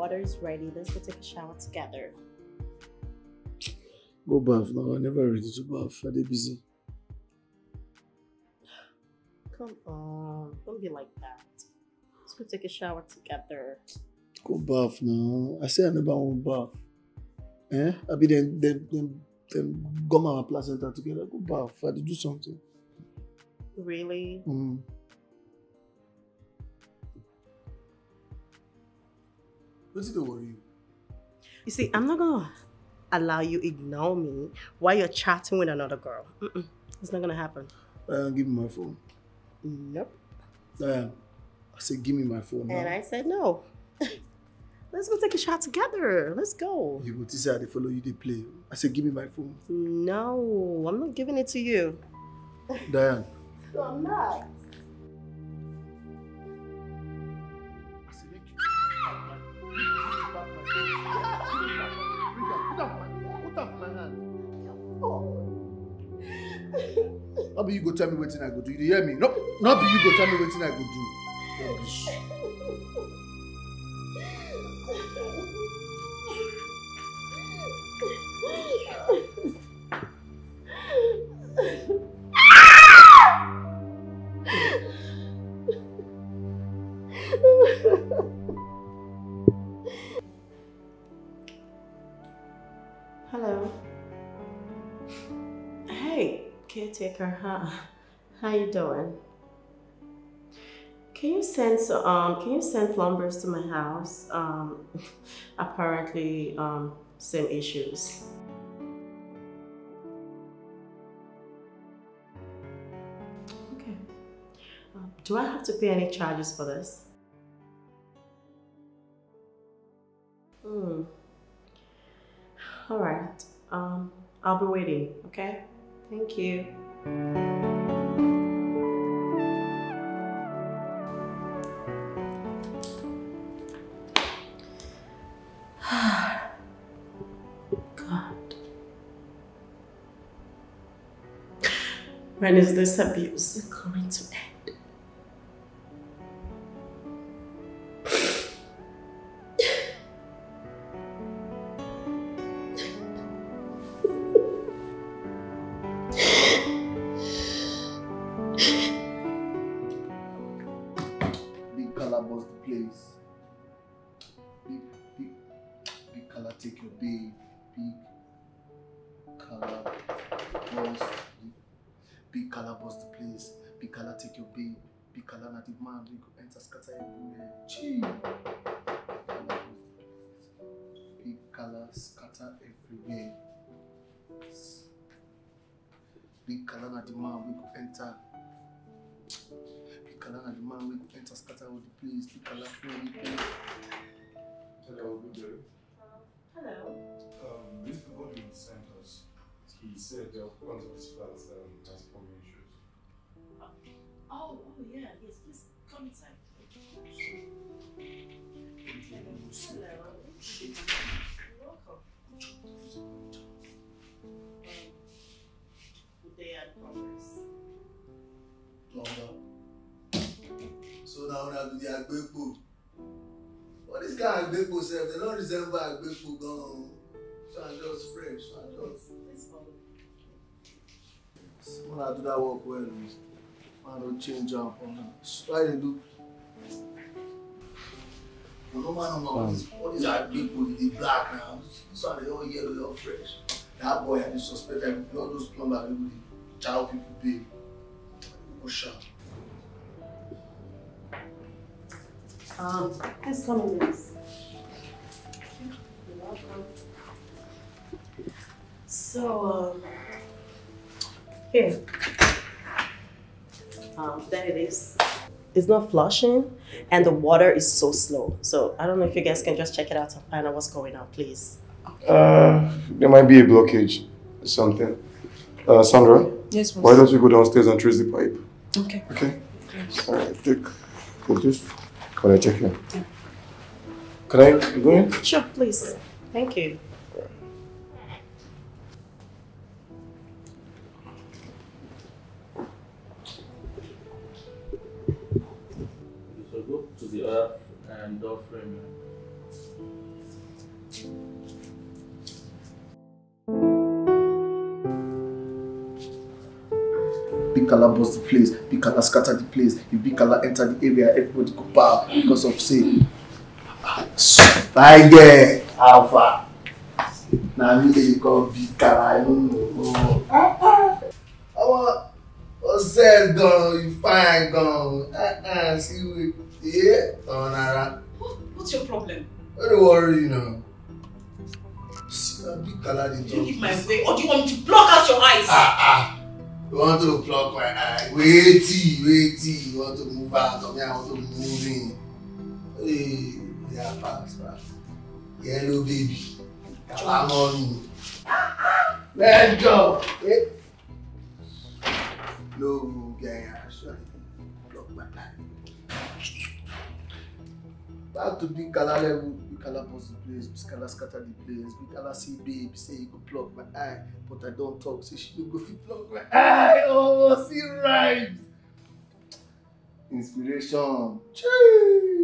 water is ready. Let's go take a shower together. Go bath now. I'm never ready to bath. Are they busy? Come on, don't be like that. Let's go take a shower together. Go bath now. I say I never want bath. Eh? I be then then then then go my placenta together. Go bath. I to do something. Really? Mm. What's it worry you? You see, I'm not gonna allow you ignore me while you're chatting with another girl. Mm-mm. It's not gonna happen. Diane, give me my phone. Nope. Diane, I said give me my phone now. And I said no. Let's go take a shot together. Let's go. You go to say I dey follow you they play. I said give me my phone. No, I'm not giving it to you. Diane. No, I'm not. No be you go tell me wetin I go do. You dey hear me? No, be you go tell me wetin I go do. caretaker. How how you doing? Can you send um can you send plumbers to my house? Um, apparently um same issues. Okay. Um, do I have to pay any charges for this? Hmm. All right. Um, I'll be waiting. Okay. Thank you. God. When is this abuse going to end? Color na the man enter scatter everywhere. Gee. Colour bust the place. Big color scatter everywhere. Big color na the man we go enter. Big color na the man we go enter scatter all the place. Big color flow the place. Hello, good day. Hello. Um, this people you sent us, he said uh, one of his flats um, has plumbing issues. Oh, oh yeah, yes, please come inside. Hello. You're welcome. Good day and progress. Plumber. So now una be the agbepo. But this guy agbepo sef, they no resemble agbepo gan. So I just fresh, so I just. Please follow. When I do that work well, man no change am for now. Why they do? You know man, all these agbepo dey black now. This one dey all yellow, dey all fresh. That boy I dey suspect am, all those plumber wey go dey chow people pay. Go sharp. Um, please come in, please. So, um, here. Um, there it is. It's not flushing, and the water is so slow. So I don't know if you guys can just check it out and find out what's going on, please. Uh, there might be a blockage or something. Uh, Sandra, Yes, why don't you go downstairs and trace the pipe? Okay. Okay? Alright, take photos when I check here. Can I go in? Sure, please. Thank you. Bishop and door. Bikala bust the place, Bikala scatter the place. If Bikala enter the area, everybody go bow because of say, Tiger Alpha. Na mi dey call Bikala, I don't know. Ọwọ́ ọ̀sẹ̀ gan-an, you fine gan-an, uh-uh, ah, see you yeah. What, what's your problem? Dey worry, you know. Big dey Do you talk. leave my way or do you want me to block out your eyes? Ah ah. You want to pluck my eye? Waity, waity. You want to move out of me? I want to move in. Hey, yeah, pass, pass. Yellow baby. Come on. Let's go. Eh. No, actually. Back to color level. Big color bust the place. Color scatter the place. Color see babe say you go block my eye, but I don't talk. Say she no go fit block my eye. Oh, see rhymes. Inspiration. Chee.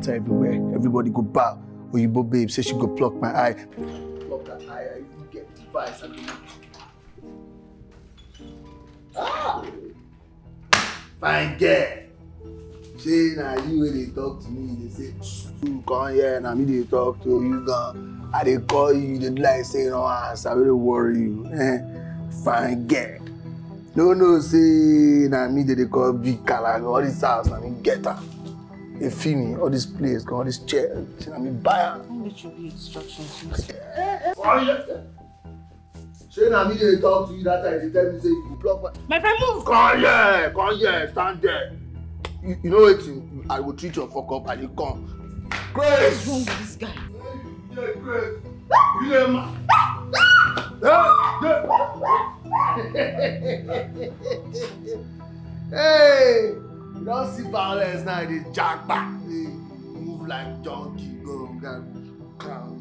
Enter everywhere. Everybody go bow. Oyibo babe say she go pluck my eye. Pluck her eye. I even get device. I. Ah! Fine girl. Say na you wey dey talk to me, dey say you come here, na me dey talk to you gan. I dey call you, you dey like say no answer, wey dey worry you. Eh? Fine girl. No know say na me dey call big kala, all this house na me get am. Feel me, all this place, all this chair, say na me buy am. Only should be instructions. Shey na me dey talk to you that time, dey tell me say you block my. My friend, move! Come here, come here, stand there. You, you know wetin? I go treat your fuck up, I dey come. Grace! What's wrong with this guy? Yeah, Grace. You dey ma. hey! You don see violence now, dey jagba. Dey move like donkey, go crown.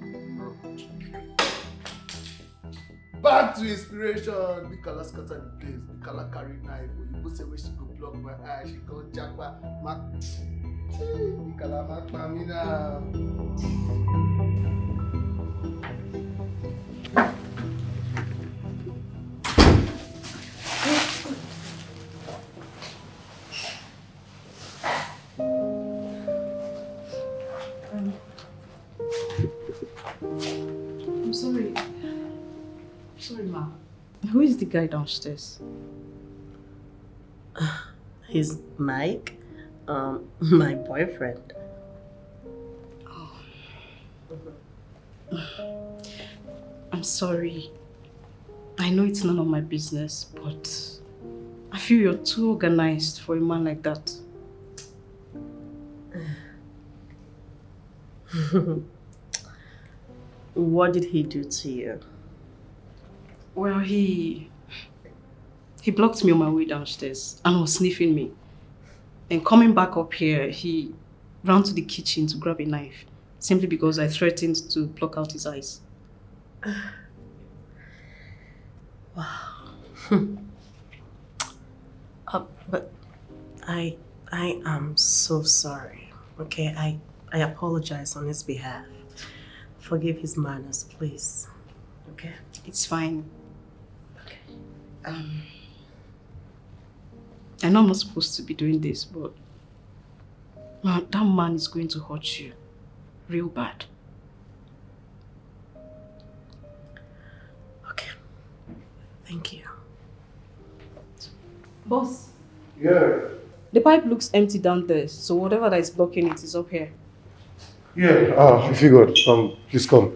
Back to inspiration. Color scatter the place. Color carry knife. Oyibo say when she go block my eye, she go. Mark. Big color mark for me now. Guy downstairs? He's Mike, um, my boyfriend. I'm sorry. I know it's none of my business, but I feel you're too organized for a man like that. What did he do to you? Well, he he blocked me on my way downstairs and was sniffing me. And coming back up here, he ran to the kitchen to grab a knife simply because I threatened to pluck out his eyes. Uh, but I I am so sorry. Okay, I I apologize on his behalf. Forgive his manners, please. Okay. It's fine. Okay. Um, I know I'm not supposed to be doing this, but man, that man is going to hurt you real bad. Okay. Thank you. Boss, Yeah. the pipe looks empty down there, so whatever that is blocking it is up here. Yeah. Ah, I figured. Come, please come.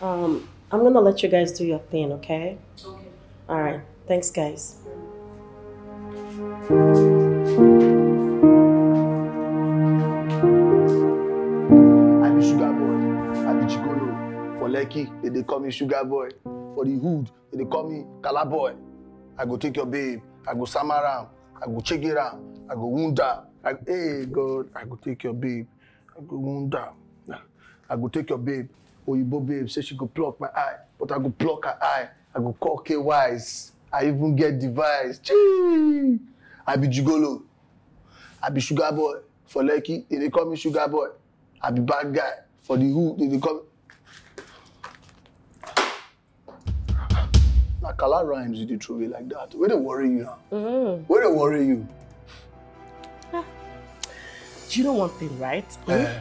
Um, I'm gonna let you guys do your thing, okay? Okay. All right. Thanks, guys. I be sugar boy. I be chikolo. For Lekki, they, dey call me sugar boy. For the hood, they, dey call me kala boy. I go take your babe. I go samaram. I go check it out. I go wound her. I, hey God, I go take your babe. I go wound her. I go take your babe. Oyibo babe say she go pluck my eye, but I go pluck her eye. I go call wise. I even get device. Chee! I be jigolo. I be sugar boy. For Lekki, they, dey call me sugar boy. I be bad guy. For the hood, they, dey call me. Na kala rhymes you dey throw away like that. Where they worry you now? Mm-hmm. Where they worry you? Do you know one thing, right? Eh,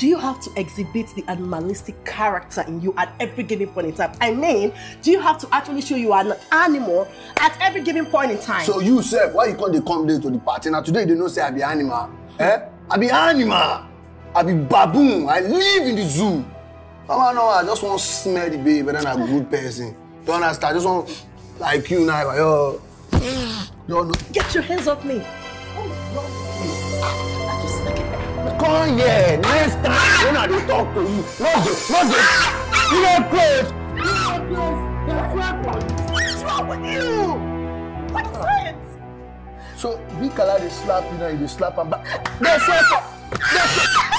Do you have to exhibit the animalistic character in you at every given point in time? I mean, do you have to actually show you are an animal at every given point in time? so you sef, why you come dey come late to the party? Now today you dey know say I be animal. Eh? I be animal. I be baboon. I live in the zoo. Mama no, I just wan smell the baby and then I be good person. You understand? I just want like you now, yo. Yo, no. Get your hands off me. Just Come here next time when I dey talk to you. No dey, no dey. Dey close. Dey close. Dey slap What's wrong with you? What is it? So big kala dey slap you now, you dey slap am back. Dey slap am. Dey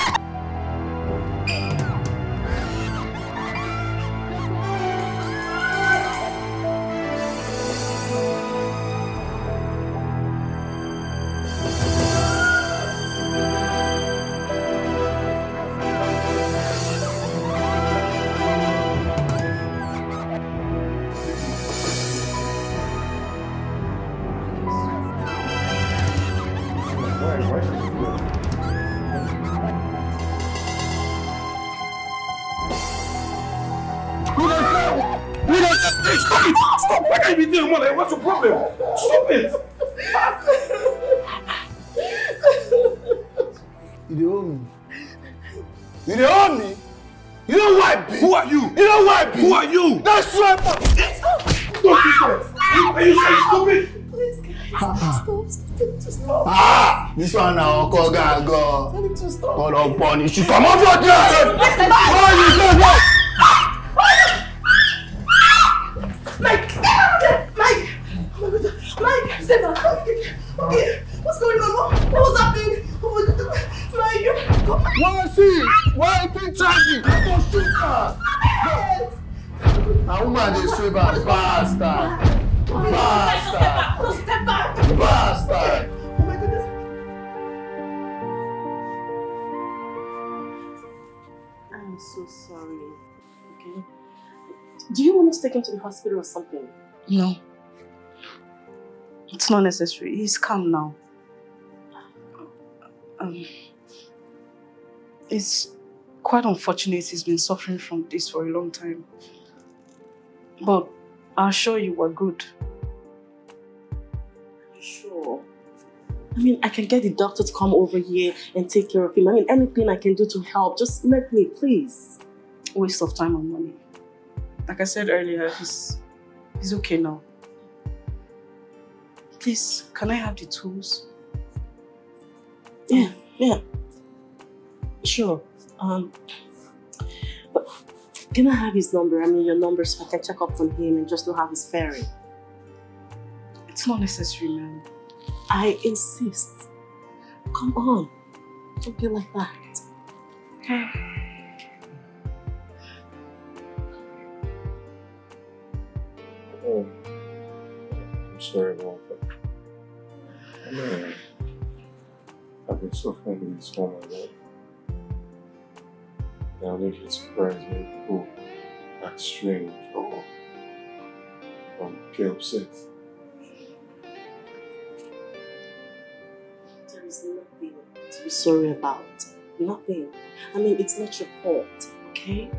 Why can't you be doing more? Like, what's your problem? Stop it! You dey owe me. You dey owe me. You know who I be. Who are you? You know who I be. Who are you? That's why. Stop it! Are you? Stop it! Please, guys. Stop. Stop. Tell him to stop. Ah, this one na ọkọ gangan. Tell him to stop. God don punish you. Comot for there. No. It's not necessary. He's calm now. Um, It's quite unfortunate he's been suffering from this for a long time. But I assure you we're good. Are you sure. I mean, I can get the doctor to come over here and take care of him. I mean, anything I can do to help, just let me, please. Waste of time and money. Like I said earlier, he's he's okay now. Please, can I have the tools? Yeah, yeah. Sure. Um, but can I have his number? I mean, your number so I can check up on him and just know how he's faring. It's not necessary, man. I insist. Come on. Don't be like that. Okay. Oh, I'm sorry about that. I mean, I've been suffering with this all my life. Now, don't get surprised when people act strange or um, get upset. There is nothing to be sorry about. Nothing. I mean, it's not your fault, okay?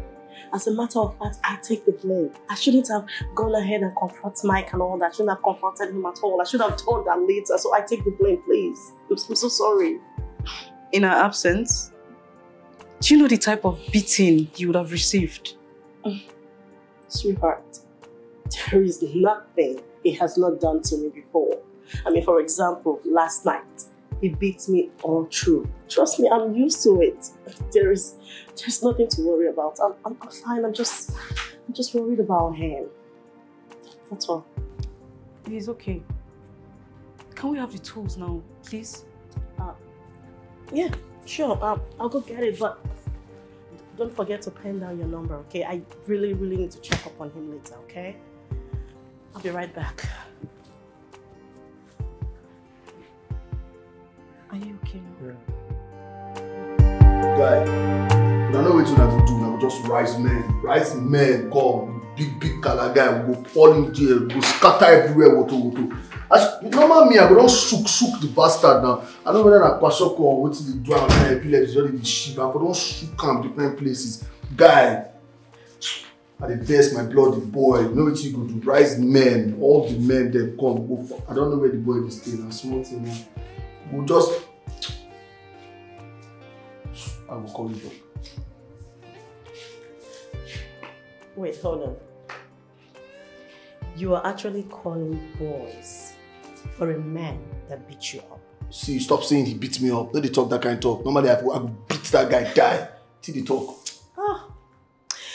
As a matter of fact, I take the blame. I shouldn't have gone ahead and confront Mike and all that. I shouldn't have confronted him at all. I should have told that later. So I take the blame, please. I'm, I'm so sorry. In our absence, do you know the type of beating you would have received? Mm. Sweetheart, there is nothing he has not done to me before. I mean, for example, last night, he beats me all through. Trust me, I'm used to it. There is there's nothing to worry about. I'm, I'm, I'm fine. I'm just I'm just worried about him. That's all. He's okay. Can we have the tools now, please? Yeah, sure. Um, I'll go get it, but don't forget to pen down your number, okay? I really, really need to check up on him later, okay? I'll be right back. You okay now? Guy, I know what you have to do now. Just rise men. Rise men come. Big, big color guy. We go fall in jail. We go scatter everywhere. Woto, woto. As normal me, I go don shook, shook the bastard now. I know whether na kwashiorkor or wetin dey do am na epilepsy just dey dey shiver. I go don shook am different places. Guy, I dey vex my blood the boy. You know wetin you go do? Rise men. All the men dem come. Go I don't know where the boy dey stay na. Small thing na. Just I will call you back. Wait, hold on. You are actually calling boys for a man that beat you up. See, stop saying he beat me up. No, dey talk that kind of talk. Normally, I go, I go beat that guy, die. Till they talk. Ah,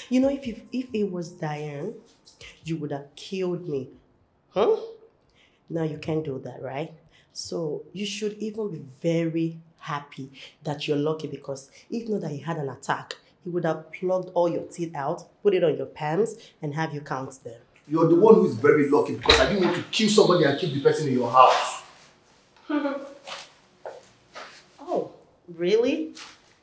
you know, if you, if it was Diane, you would have killed me. Huh? Now you can't do that, right? So you should even be very happy that you're lucky because if not that he had an attack, he would have plugged all your teeth out, put it on your palms, and have you count them. You're the one who is very lucky because I didn't want to kill somebody and keep the person in your house. Oh, really?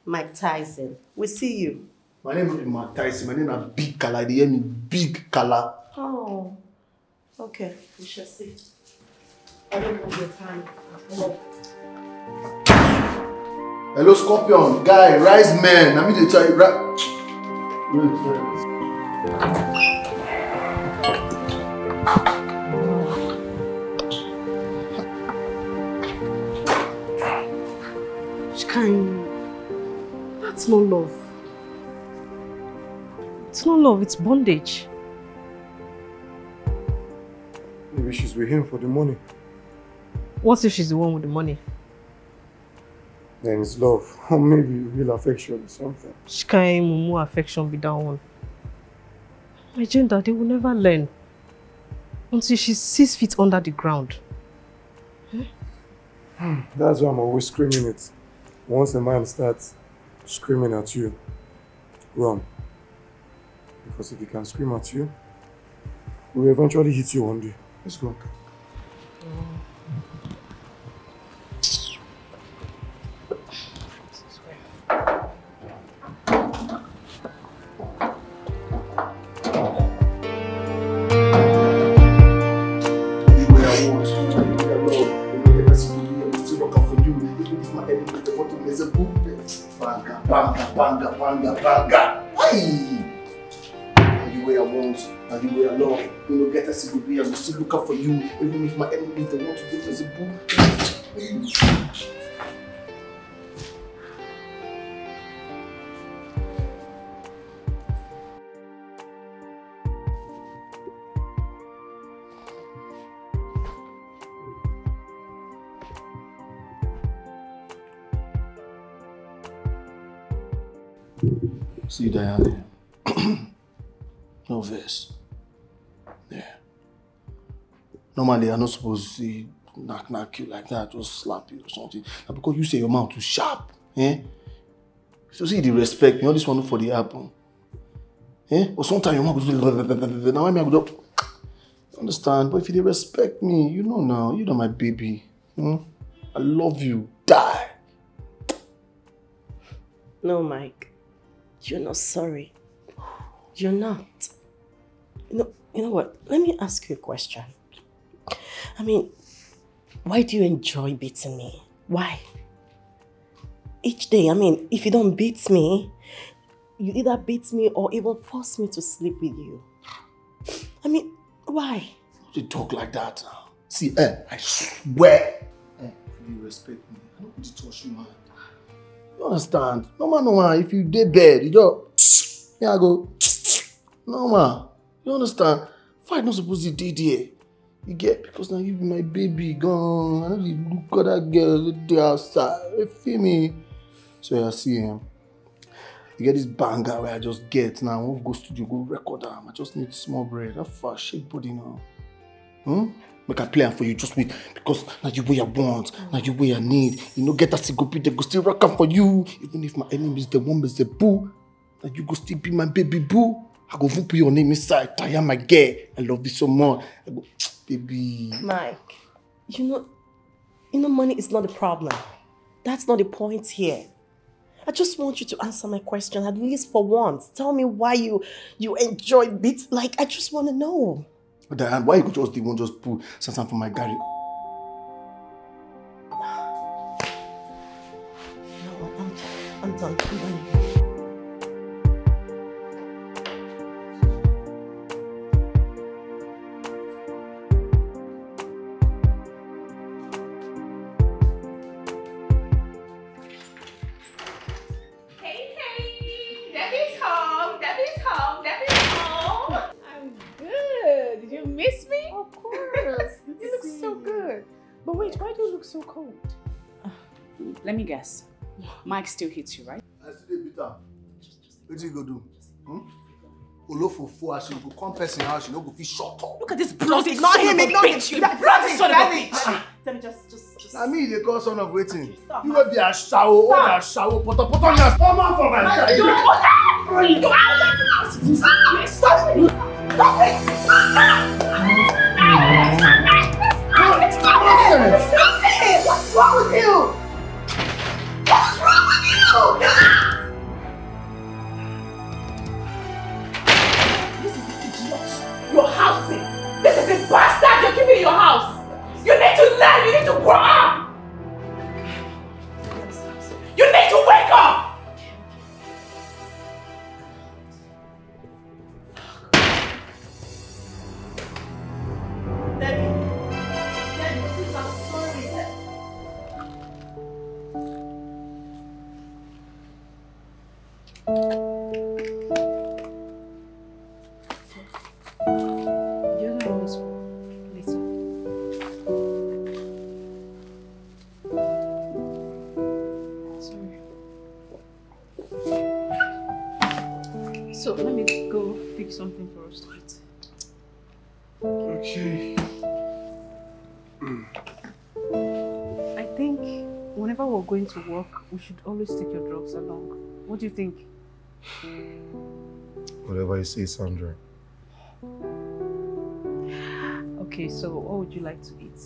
Mike Tyson, we see you. My name is Mark Tyson. My name is Big Kala. They hear me Big Kala. Oh, okay, we shall see. I don't have your time. Hello, Scorpion. Guy, rise man. I mean, they tell you, right? Wait, wait. Shine. That's not love. It's not love, it's bondage. Maybe she's with him for the money. What if she's the one with the money? Then it's love. Or maybe real affection or something. Shkai Mumu affection be that one. My gender, they will never learn. Until she's six feet under the ground. Hmm. That's why I'm always screaming it. Once a man starts screaming at you, run. Because if he can scream at you, he will eventually hit you one day. Let's go. Anywhere now you know, get us a way. I will still look out for you, even if my enemies they want to us a. See Diane. no verse. Yeah. Normally, I'm not supposed to knock knock you like that, just slap you or something. Now because you say your mouth too sharp, eh? So see the respect you know this one for the apple. Eh? Or sometimes your mouth goes now I mean go. Understand? But if you respect me, you know now, you know my baby. Hmm? I love you. Die. No, Mike. You're not sorry. You're not. Know, you know what? Let me ask you a question. I mean, why do you enjoy beating me? Why? Each day, I mean, if you don't beat me, you either beat me or even force me to sleep with you. I mean, why? You talk like that. See, eh, I swear. Eh, you respect me, I don't want to touch you, man. You understand? No man, no man. If you did bed, you just yeah, I go. No man. You understand? Fight not supposed to dey there. You get because now you be my baby gone. I know you look at that girl dey outside. You feel me? So I see him. You get this banger where I just get now. I won't go studio, go record am. I just need small bread. That fast body now. Hmm? Make I play am for you just wait because now you way I want, now you way I need. You know, get that go be they go still rock for you. Even if my enemies the one is the boo, now you go still be my baby boo. I go even put your name inside. Taya my girl. I love you so much. I go, baby. Mike, you know, you know, money is not the problem. That's not the point here. I just want you to answer my question at least for once. Tell me why you you enjoy beats. Like I just want to know. But Diane, why you just the one just pull something for my garage? No, I'm, I'm done. I'm done. Me guess. Mike still hits you, right? I still dey beat am. Wetin you go do? Hmm? Olofofo as you go come person house, you no go fit shut up. Look at this bloody Ignore son him, of a ignore bitch, him. you That- bloody that son of a bitch. Let me just, just, just. Na me you dey call son of wetin? Stop. You wey be aṣawo, o dey aṣawo, potopoto ni as come out for my side. You dey- Stop it! Stop it! Nonsense. Stop it! What's wrong with something for us to eat. Okay. I think whenever we're going to work, we should always take your drugs along. What do you think? Whatever you say, Sandra. Okay, so what would you like to eat?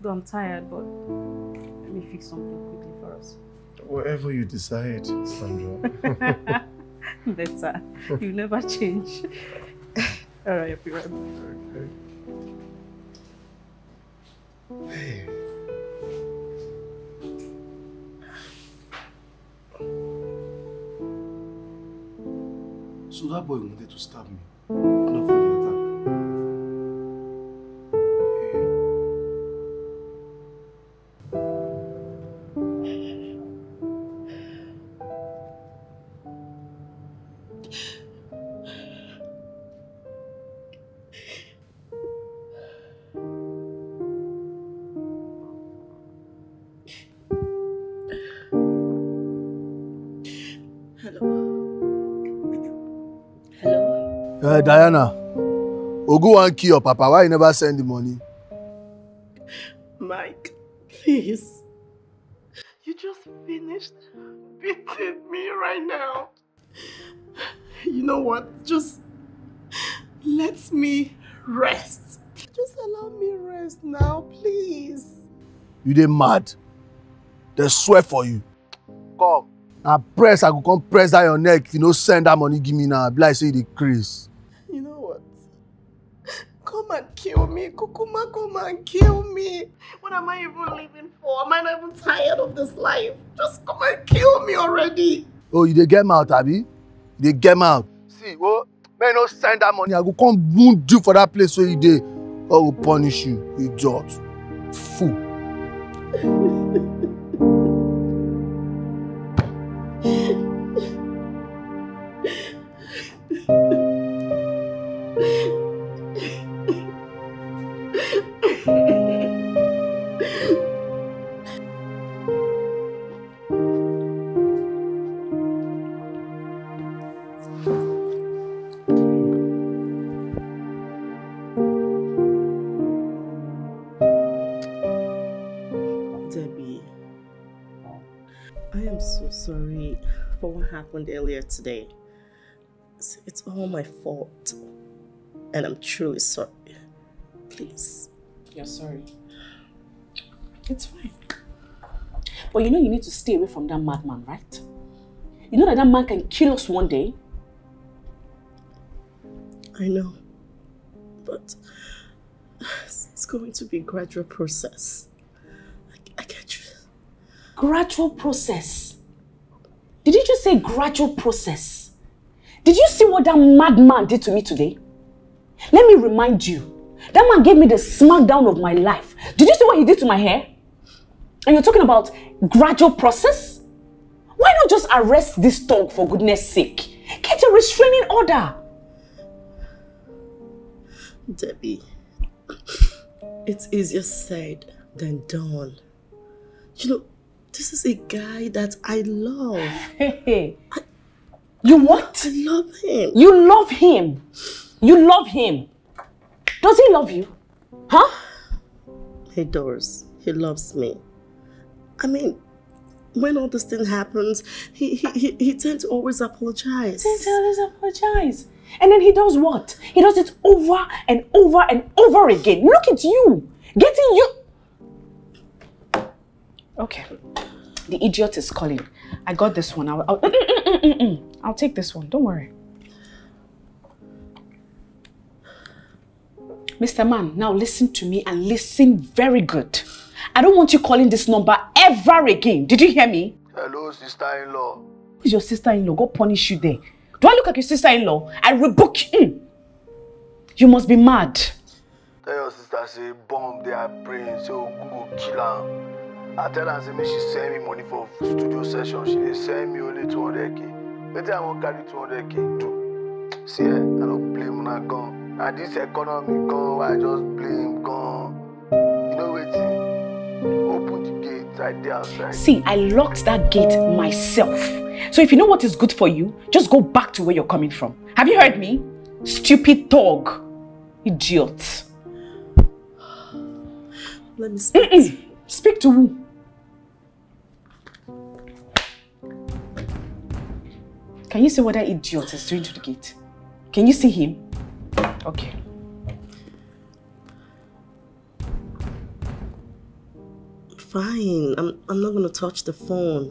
Though I'm tired, but let me fix something quickly for us. Whatever you decide, Sandra. That's uh, you never change. All right, everyone. Okay. Hey. So that boy wanted to stab me. Uh, Diana, Ogu wan kill your papa. Why you never send the money? Mike, please. You just finished beating me right now. You know what? Just let me rest. Just allow me rest now, please. You dey mad? They swear for you. Come. Na press I go come press that your neck if you no send that money give me now. Be like say you dey craze. You and kill me. Kukuma, come kill me. What am I even living for? Am I not even tired of this life? Just come and kill me already. Oh, you dey get mouth, abi? You dey get mouth. See, make you no send that money. I go come wound you for that place where you dey. I go punish you, idiot. Fool. today. It's, it's all my fault. And I'm truly sorry. Please. You're sorry. It's fine. But you know you need to stay away from that madman, right? You know that that man can kill us one day. I know. But it's going to be a gradual process. I, I you. Gradual process. Did you just say gradual process? Did you see what that madman did to me today? Let me remind you. That man gave me the smackdown of my life. Did you see what he did to my hair? And you're talking about gradual process? Why not just arrest this dog for goodness sake? Get a restraining order. Debbie, it's easier said than done. You know, this is a guy that I love. Hey, you what? I love him. You love him. You love him. Does he love you? Huh? He does. He loves me. I mean, when all this thing happens, he he, he, he tends to always apologize. He always apologize. And then he does what? He does it over and over and over again. Look at you. Getting you. Okay. The idiot is calling. I got this one. I'll, I'll, mm, mm, mm, I'll take this one. Don't worry. Mr. Man, now listen to me and listen very good. I don't want you calling this number ever again. Did you hear me? Hello, sister-in-law. Who's your sister-in-law? Go punish you there. Do I look like your sister-in-law? I rebuke you. You must be mad. Tell your sister say bomb they are praying so Google kill am. I tell her say make she send me money for studio session. She dey send me only 200k. Wetin I wan carry 200k do? See eh, I no blame una gan. Na this economy gan why I just blame gan. You know wetin? Open the gate, I dey outside. See, I locked that gate myself. So if you know what is good for you, just go back to where you're coming from. Have you heard me? Stupid dog. Idiot. Let me speak. Mm-mm. Speak to who? Can you see what that idiot is doing to the gate? Can you see him? Okay. Fine. I'm, I'm not going to touch the phone.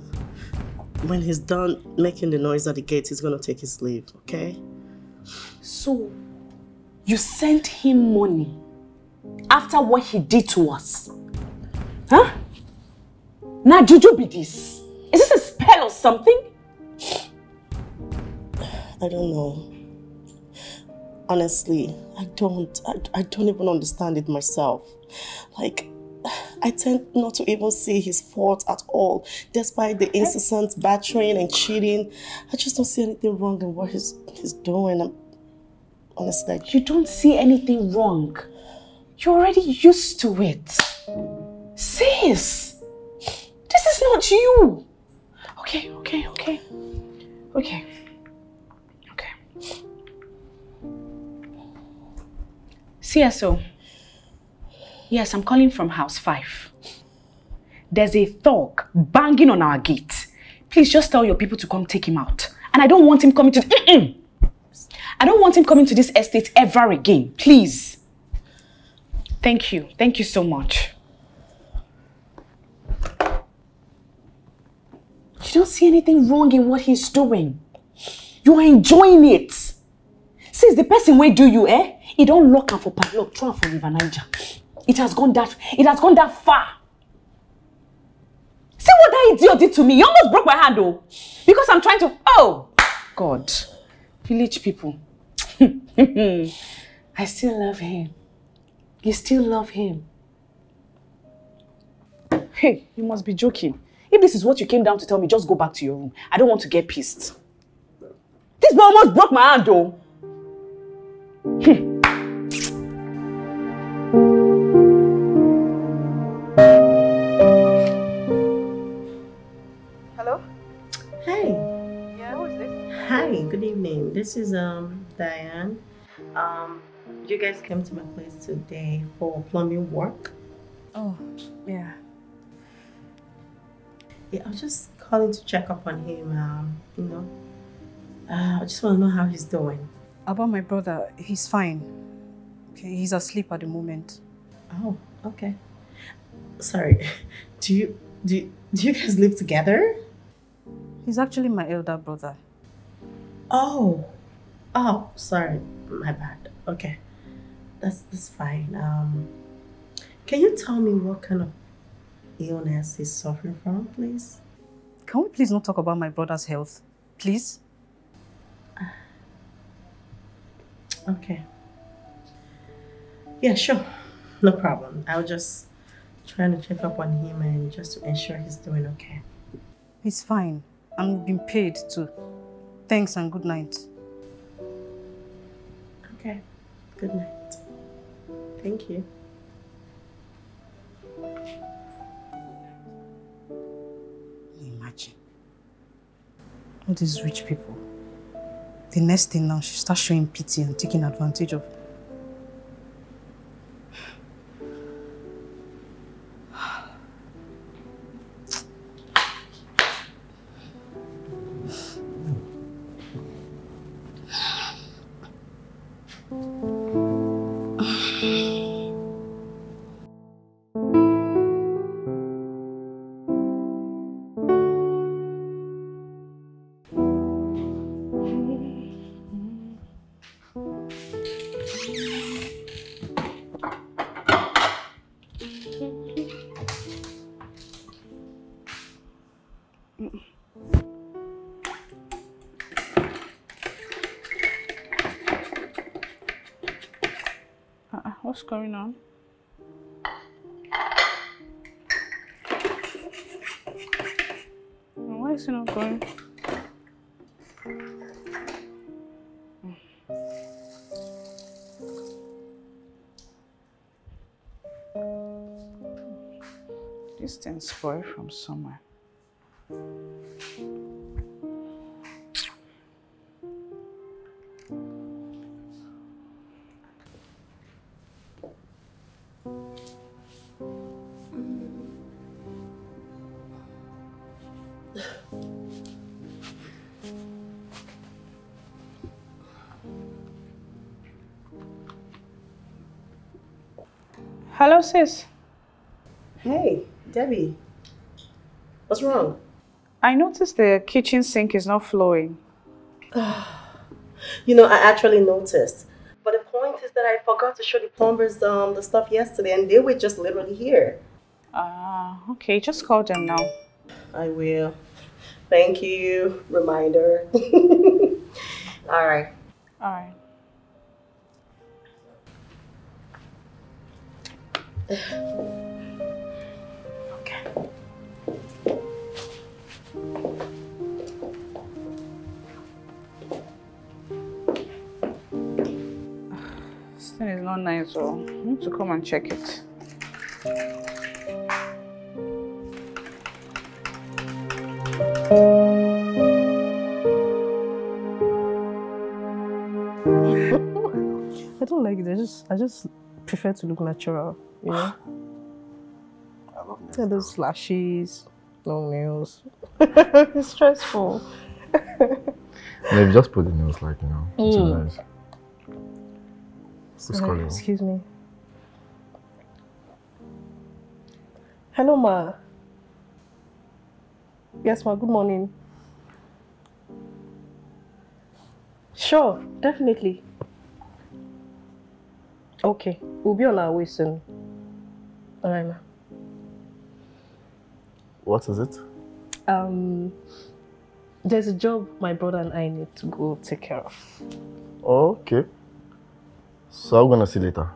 When he's done making the noise at the gate, he's going to take his leave, okay? So, you sent him money after what he did to us? Huh? Now, Juju be this? Is this a spell or something? I don't know. honestly, I don't. I, I don't even understand it myself. Like, I tend not to even see his fault at all, despite the incessant battering and cheating. I just don't see anything wrong in what he's he's doing. I'm, honestly, You don't see anything wrong. You're already used to it. Sis, this is not you. Okay, okay, okay. Okay. Okay. CSO. Yes, I'm calling from house five. There's a thug banging on our gate. Please just tell your people to come take him out. And I don't want him coming to. Mm-mm. I don't want him coming to this estate ever again. Please. Thank you. Thank you so much. You don't see anything wrong in what he's doing. You are enjoying it. Since the person wey do you, eh? He don't lock am for padlock, am for River Niger. It has gone that it has gone that far. See what that idiot did to me. He almost broke my hand though. Because I'm trying to oh God. Village people. I still love him. You still love him. Hey, you must be joking. If this is what you came down to tell me, just go back to your room. I don't want to get pissed. This boy almost broke my hand though. Hello? Hey. Yeah, who is this? Hi, good evening. This is um Diane. Um, you guys came to my place today for plumbing work. Oh, yeah. Yeah, I was just calling to check up on him. Um, you know, uh, I just want to know how he's doing. About my brother, he's fine. Okay, he's asleep at the moment. Oh, okay. Sorry. Do you do you, do you guys live together? He's actually my elder brother. Oh, oh, sorry, my bad. Okay, that's that's fine. Um, can you tell me what kind of illness he's suffering from, please? Can we please not talk about my brother's health? Please? Okay. Yeah, sure, no problem. I was just trying to check up on him and just to ensure he's doing okay. He's fine. We've been paid too. Thanks and good night. Okay. Good night. Thank you. All these rich people. The next thing now, she starts showing pity and taking advantage of. This thing spoiled from somewhere. Hello, sis. Hey, Debbie. What's wrong? I noticed the kitchen sink is not flowing. you know, I actually noticed. But the point is that I forgot to show the plumbers um, the stuff yesterday and they were just literally here. Ah, uh, okay. Just call them now. I will. Thank you. Reminder. All right. All right. thing is not nice, so I need to come and check it. I don't like it. I just I just prefer to look natural, you know? I love Yeah, those lashes, long nails. it's stressful. Maybe just put the nails like, you know, it's Mm. Who's Sorry, calling? Excuse me. Hello, ma. Yes, ma. Good morning. Sure, definitely. Okay, we'll be on our way soon. All right, ma. What is it? Um, there's a job my brother and I need to go take care of. okay. So I'm gonna see later.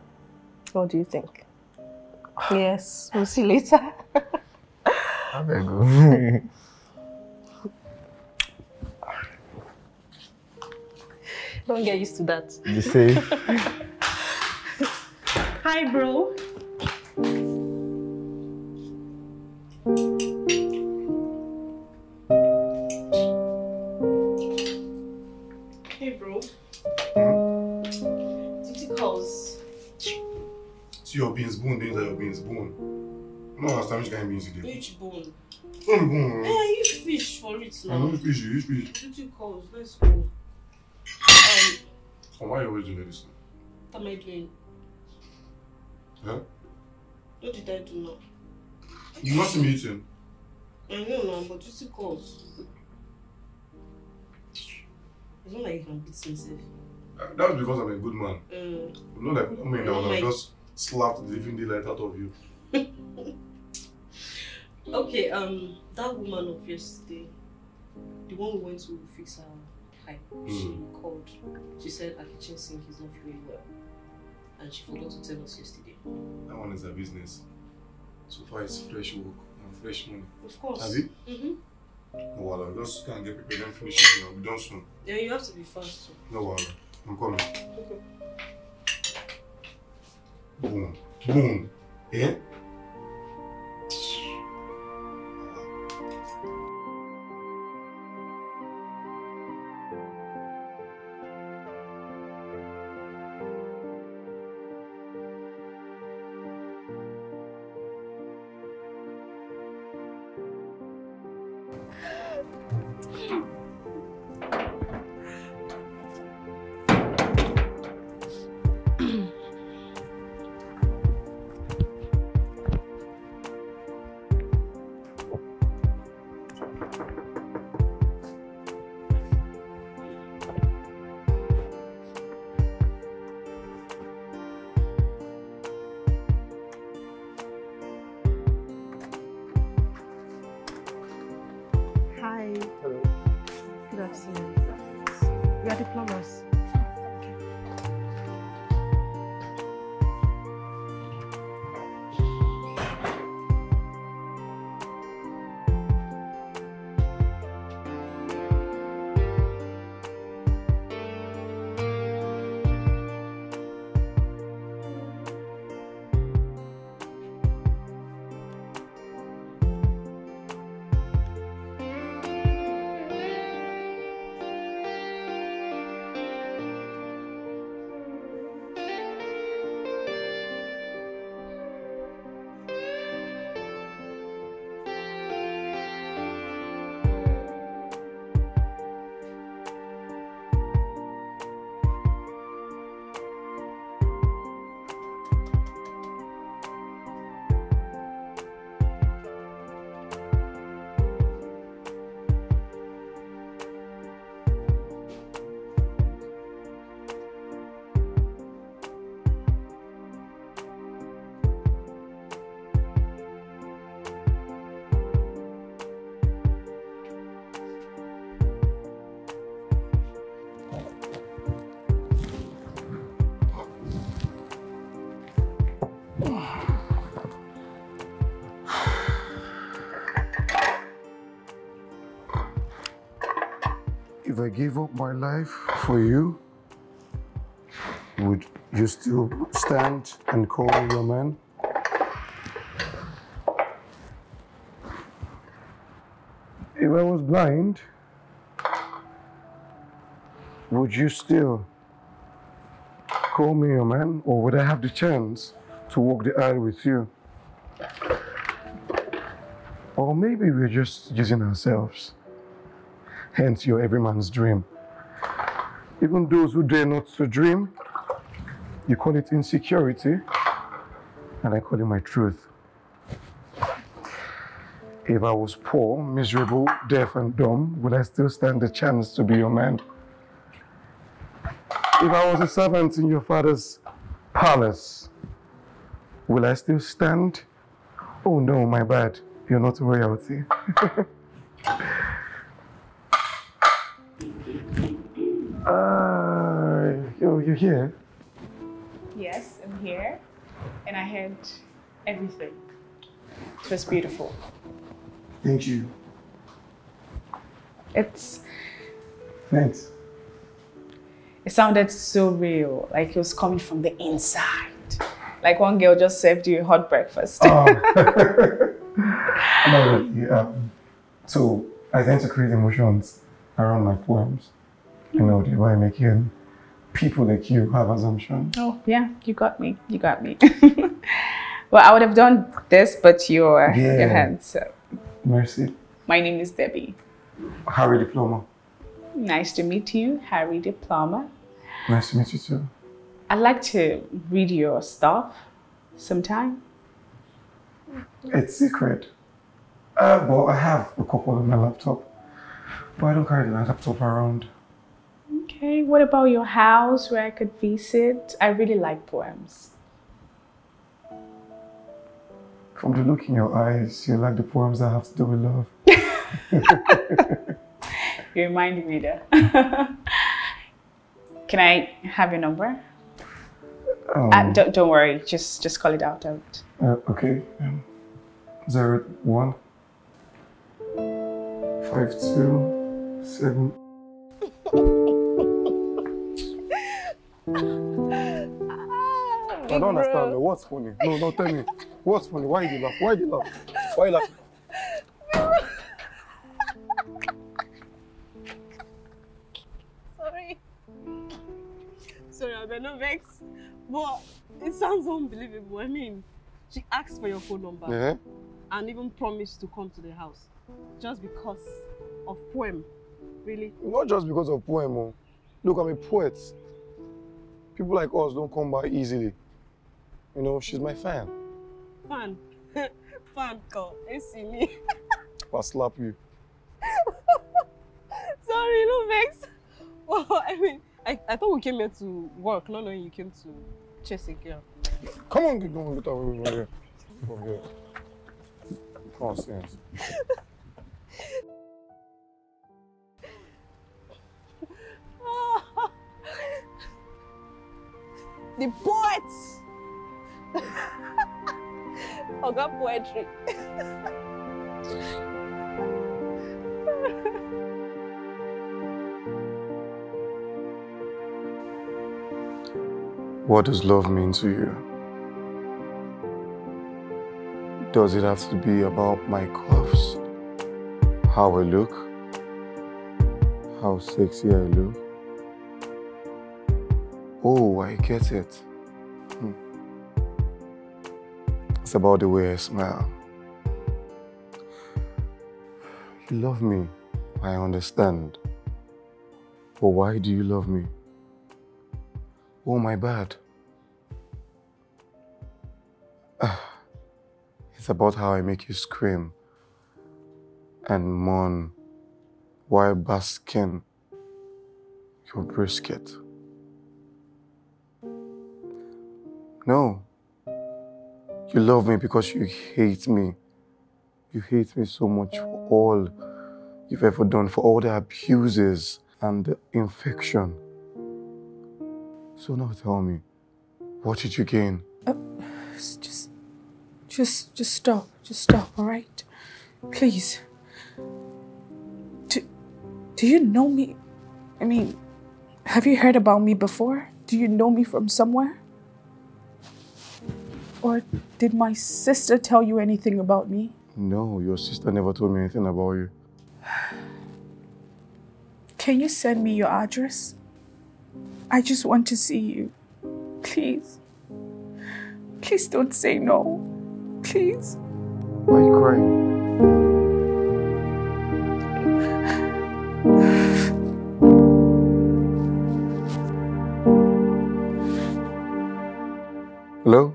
What do you think? yes, we'll see later. I better go. Don't get used to that. you say, Hi, bro. I don't understand which kind of beans you do. Which bone? Bone, bone. Hey, you fish for it now. I know fish, you fish. Titi calls. Let's go. Um, So why you always doing this? what am I doing? Huh? What did I do now? You must be eating. I know now, but Titi calls. It's not like you can beat myself. That's because I'm a good man. Mm. You know, like, I mean, Oh I my- just slapped the living daylight out of you. Okay, um, that woman of yesterday, the one we went to fix her pipe, she Mm. called. She said her kitchen sink is not feeling well, and she forgot to tell us yesterday. That one is a business. So far, it's fresh work and fresh money. Of course. Have you? Mm-hmm. No, wahala. Just can't get prepared and finish it now. Be done soon. Yeah, you have to be fast. too. No, wahala. I'm coming. Okay. Boom. Boom. Eh? Hi. I gave up my life for you, would you still stand and call me your man? If I was blind, would you still call me your man, or would I have the chance to walk the aisle with you? Or maybe we're just using ourselves. Hence, you're every man's dream. Even those who dare not to dream, you call it insecurity, and I call it my truth. If I was poor, miserable, deaf, and dumb, would I still stand the chance to be your man? If I was a servant in your father's palace, will I still stand? Oh no, my bad. You're not royalty. you're here? Yes, I'm here. And I had everything. It was beautiful. Thank you. It's Thanks. it sounded so real, like it was coming from the inside. Like one girl just served you a hot breakfast. Oh. no, really, um, so I tend to create emotions around my poems. You know, the way I make making people like you have assumptions. Oh, yeah, you got me. You got me. well, I would have done this, but your Yeah. your hands. So. Mercy. My name is Debbie. Harry Diploma. Nice to meet you, Harry Diploma. Nice to meet you too. I'd like to read your stuff sometime. It's secret. Uh, well, I have a couple on my laptop, but I don't carry the laptop around. Okay, what about your house where I could visit? I really like poems. From the look in your eyes, you like the poems that have to do with love. You remind me there. Can I have your number? Um, Uh, don't, don't worry, just just call it out. out. Uh, okay. Um, zero one five two seven. Ah, I don't understand. though. What's funny? No, no, tell me. What's funny? Why do you laugh? Why do you laugh? Why you laugh? Sorry. Sorry, I no vex. But it sounds unbelievable. I mean, she asked for your phone number Yeah. and even promised to come to the house just because of poem. Really? Not just because of poem. Oh. Look, I'm a poet. People like us don't come by easily. You know, she's my fan. Fan. Fan call. You see me. I'll slap you. Sorry, no vex. Well, I mean, I, I thought we came here to work, not knowing you came to chase a girl. Come on, get going. Get over here. Over here. Nonsense. The poets! Got poetry. What does love mean to you? Does it have to be about my curves? How I look? How sexy I look? Oh, I get it. Hmm. It's about the way I smile. You love me, I understand. But why do you love me? Oh, my bad. Ah, It's about how I make you scream and mourn while basking your brisket. No. You love me because you hate me. You hate me so much for all you've ever done, for all the abuses and the infection. So now tell me, what did you gain? Uh, just, just, just stop. Just stop, all right? Please. Do, do you know me I mean, have you heard about me before? Do you know me from somewhere? Or did my sister tell you anything about me? No, your sister never told me anything about you. Can you send me your address? I just want to see you. Please. Please don't say no. Please. Why are you crying? Hello?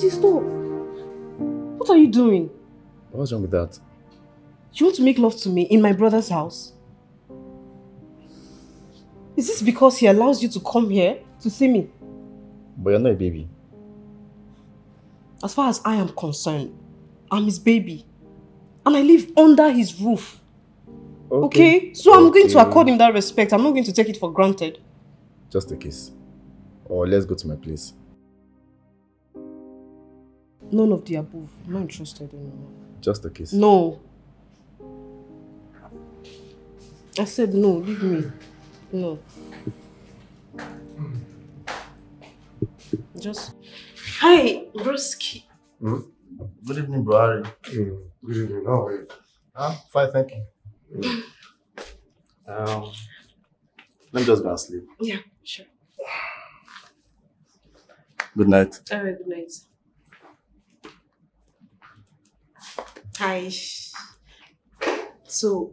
Tusi, stop. What are you doing? What's wrong with that? You want to make love to me in my brother's house? Is this because he allows you to come here to see me? But you're not a baby. As far as I am concerned, I'm his baby. And I live under his roof. Okay? okay? So I'm going to accord him that respect. I'm not going to take it for granted. Just a kiss. Or let's go to my place. None of the above. I'm not interested anymore. Just a kiss. No. I said no, leave me. No. Just. Hi, Broski. Good evening, bro. Harry. Good evening. How are you? Ah, fine, thank you. Um, let me just go and sleep. Yeah, sure. Good night. Alright, good night. Hi. So,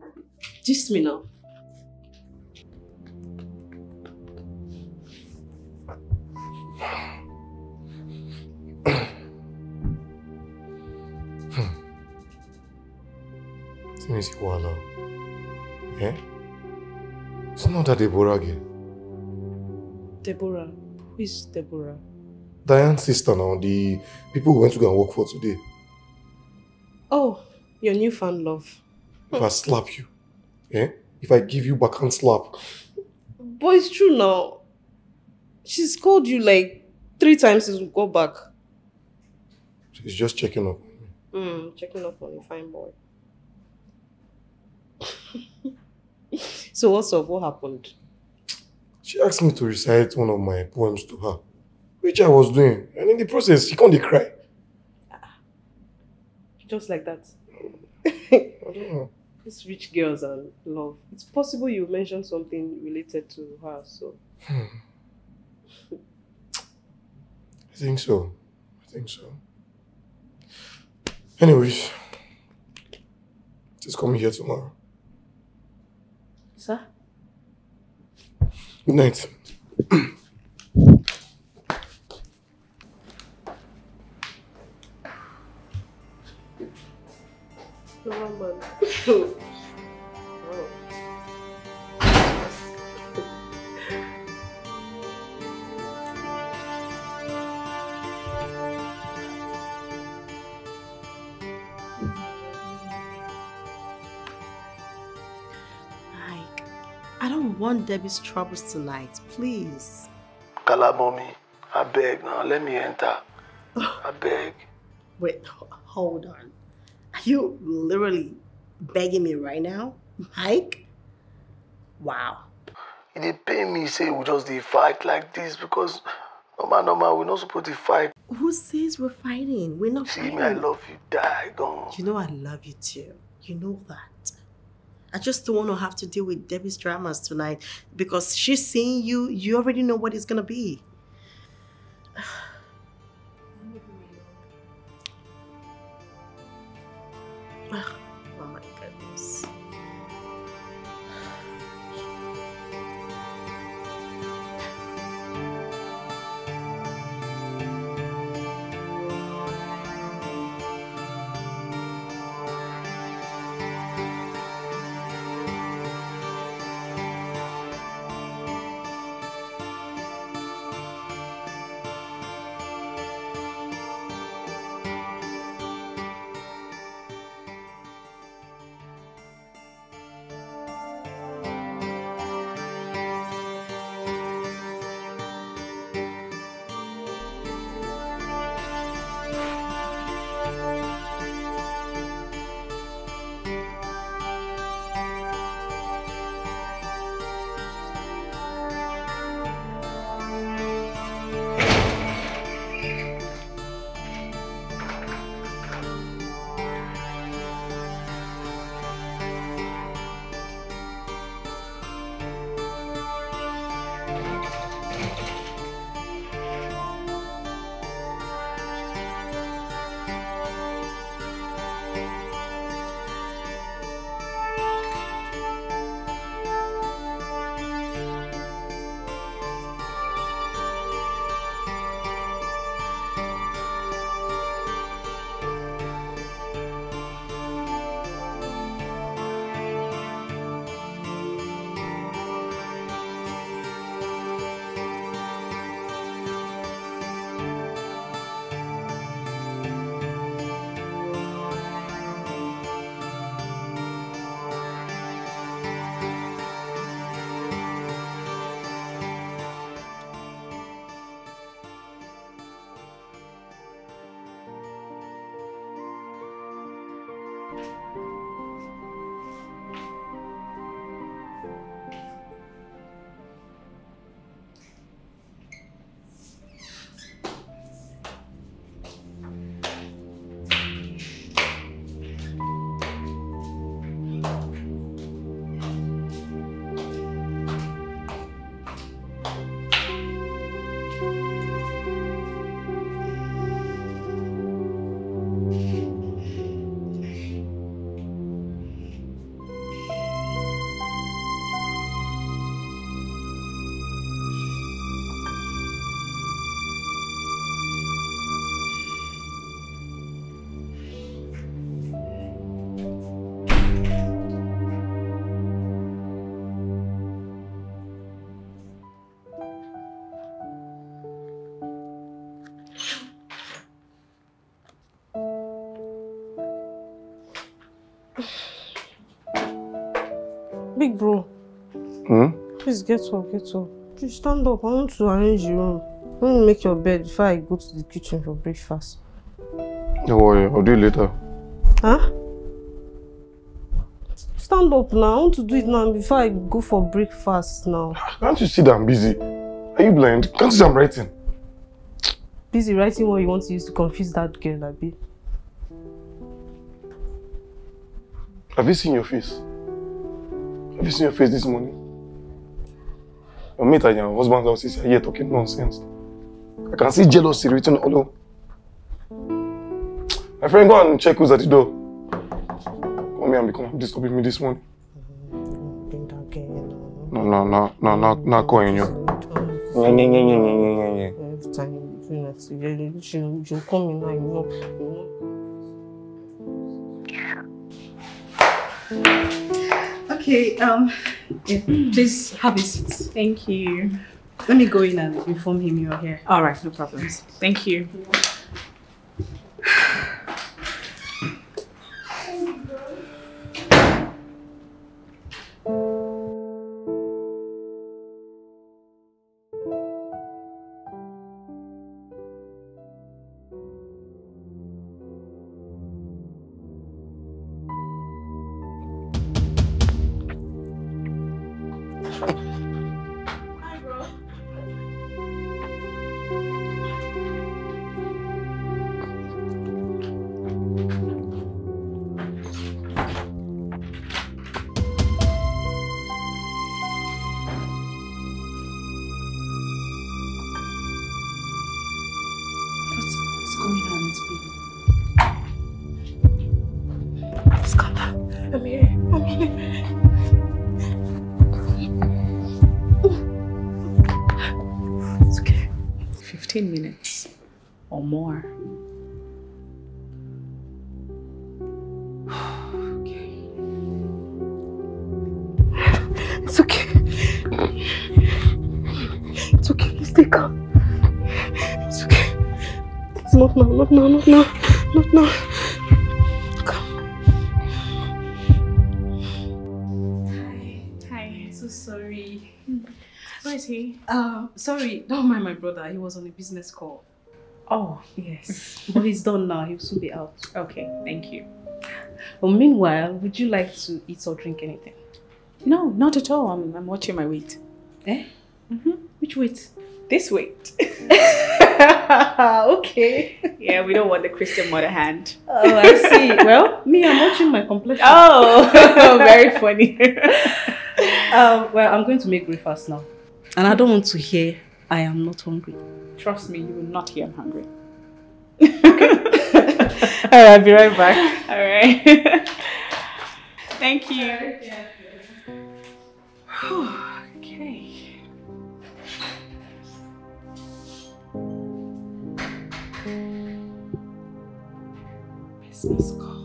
just me now. Tí mi sì. Eh? It's not that Deborah again. Deborah. Who is Deborah? Diane's sister now, the people who went to go and work for today. Oh, your newfound love. If I slap you, eh? If I give you backhand slap, But it's true now. She's called you like three times since we got back. she's just checking up. Mm, checking up on a fine boy. so what's up? What happened? She asked me to recite one of my poems to her, which I was doing. And in the process, she can't cry. Just like that. I don't know. These rich girls and love. It's possible you mentioned something related to her, so hmm. I think so. I think so. Anyways, she's coming here tomorrow. sir? Good night. want Debbie's troubles tonight, please. Kala mommy, I beg now, let me enter. I beg. Wait, hold on. Are you literally begging me right now? Mike? Wow. It dey pain me say we just dey fight like this because normal normal we not supposed to fight. Who says we're fighting? We're not See fighting. me, I love you, die gone. You know I love you too. You know that. I just don't want to have to deal with Debbie's dramas tonight because she's seeing you. You already know what it's gonna be. oh Big bro, Hmm? please get up, get up. Please stand up. I want to arrange your room. I want to make your bed before I go to the kitchen for breakfast. Don't worry, I'll do it later. Huh? Stand up now. I want to do it now before I go for breakfast now. Can't you see that I'm busy? Are you blind? Can't you see I'm writing? Busy writing what you want to use to confuse that girl, Abi. Have you seen your face? You seen your face this morning? Your mate and your husband's house is here talking nonsense. I can see jealousy written all over. My friend, go and check who's at the door. Come here and become disturbing me this morning. No, no, no, no, no, no, calling you. Yeah, yeah, yeah, yeah, yeah, yeah. Every time you you you you come in now, you know, you know. Okay, um, yeah, please have a seat. Thank you. Let me go in and inform him you're here. All right, no problems. Thank you. Sorry, don't mind my brother. He was on a business call. Oh, yes. But he's done now. He'll soon be out. Okay, thank you. But meanwhile, would you like to eat or drink anything? No, not at all. I'm, I'm watching my weight. Eh? Mm-hmm. Which weight? This weight. okay. Yeah, we don't want the Christian mother hand. Oh, I see. Well, me, I'm watching my complexion. Oh, very funny. um, well, I'm going to make breakfast now. And I don't want to hear I am not hungry. Trust me, you will not hear I'm hungry. All right, I'll be right back. All right. Thank you. okay. Business call.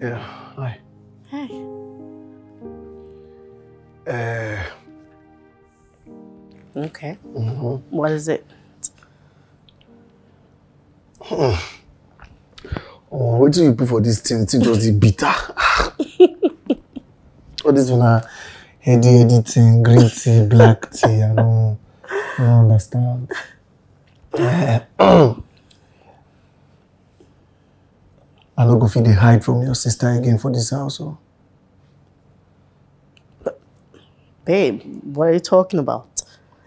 Yeah, hi. Hey. Uh, Okay. mhm. What is it? Oh, what do you put for this thing? It just the bitter. All this one, uh, heady, heady thing, green tea, black tea. I don't, I don't understand. I no go fit dey hide from your sister again for this house. Oh. Babe, what are you talking about?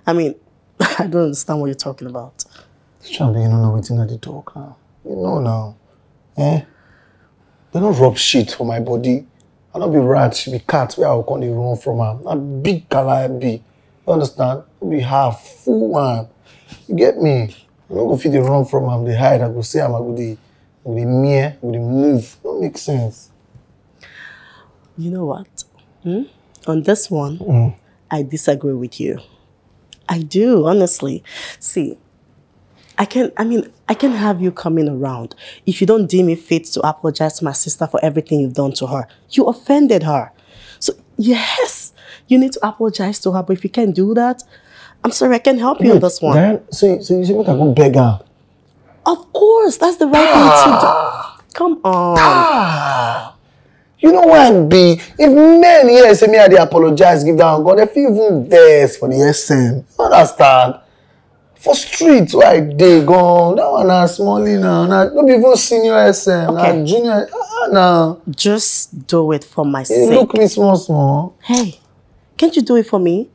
I mean, I don't understand what you're talking about. Chambe, you don't know wetin I dey talk now. You know now. Eh? They don't rub shit for my body. I don't be rat, she be cat where I will come dey run from am. Na big kala I be. You understand? No be half, full one. You get me? I no go fit dey run from am, dey hide. I go say I'm I go dey, Go dey mere, go dey move. No make sense. You know what? Hmm? On this one, Mm. I disagree with you. I do, honestly. See, I can I mean, I can have you coming around if you don't deem it fit to apologize to my sister for everything you've done to her. You offended her. So yes, you need to apologize to her, but if you can't do that, I'm sorry, I can't help you on this one. Diane, so, so you make I go beg her? Of course, that's the right thing to do. Come on. Ah, you know why I be? If men here say me I dey apologize, give down God, fit even vex for the SM. You understand? For street where I dey gone, that one na smallie now. Na no be even senior SM, na Okay. junior. Ah, na. Just do it for my sake. look me small small. Hey, can't you do it for me?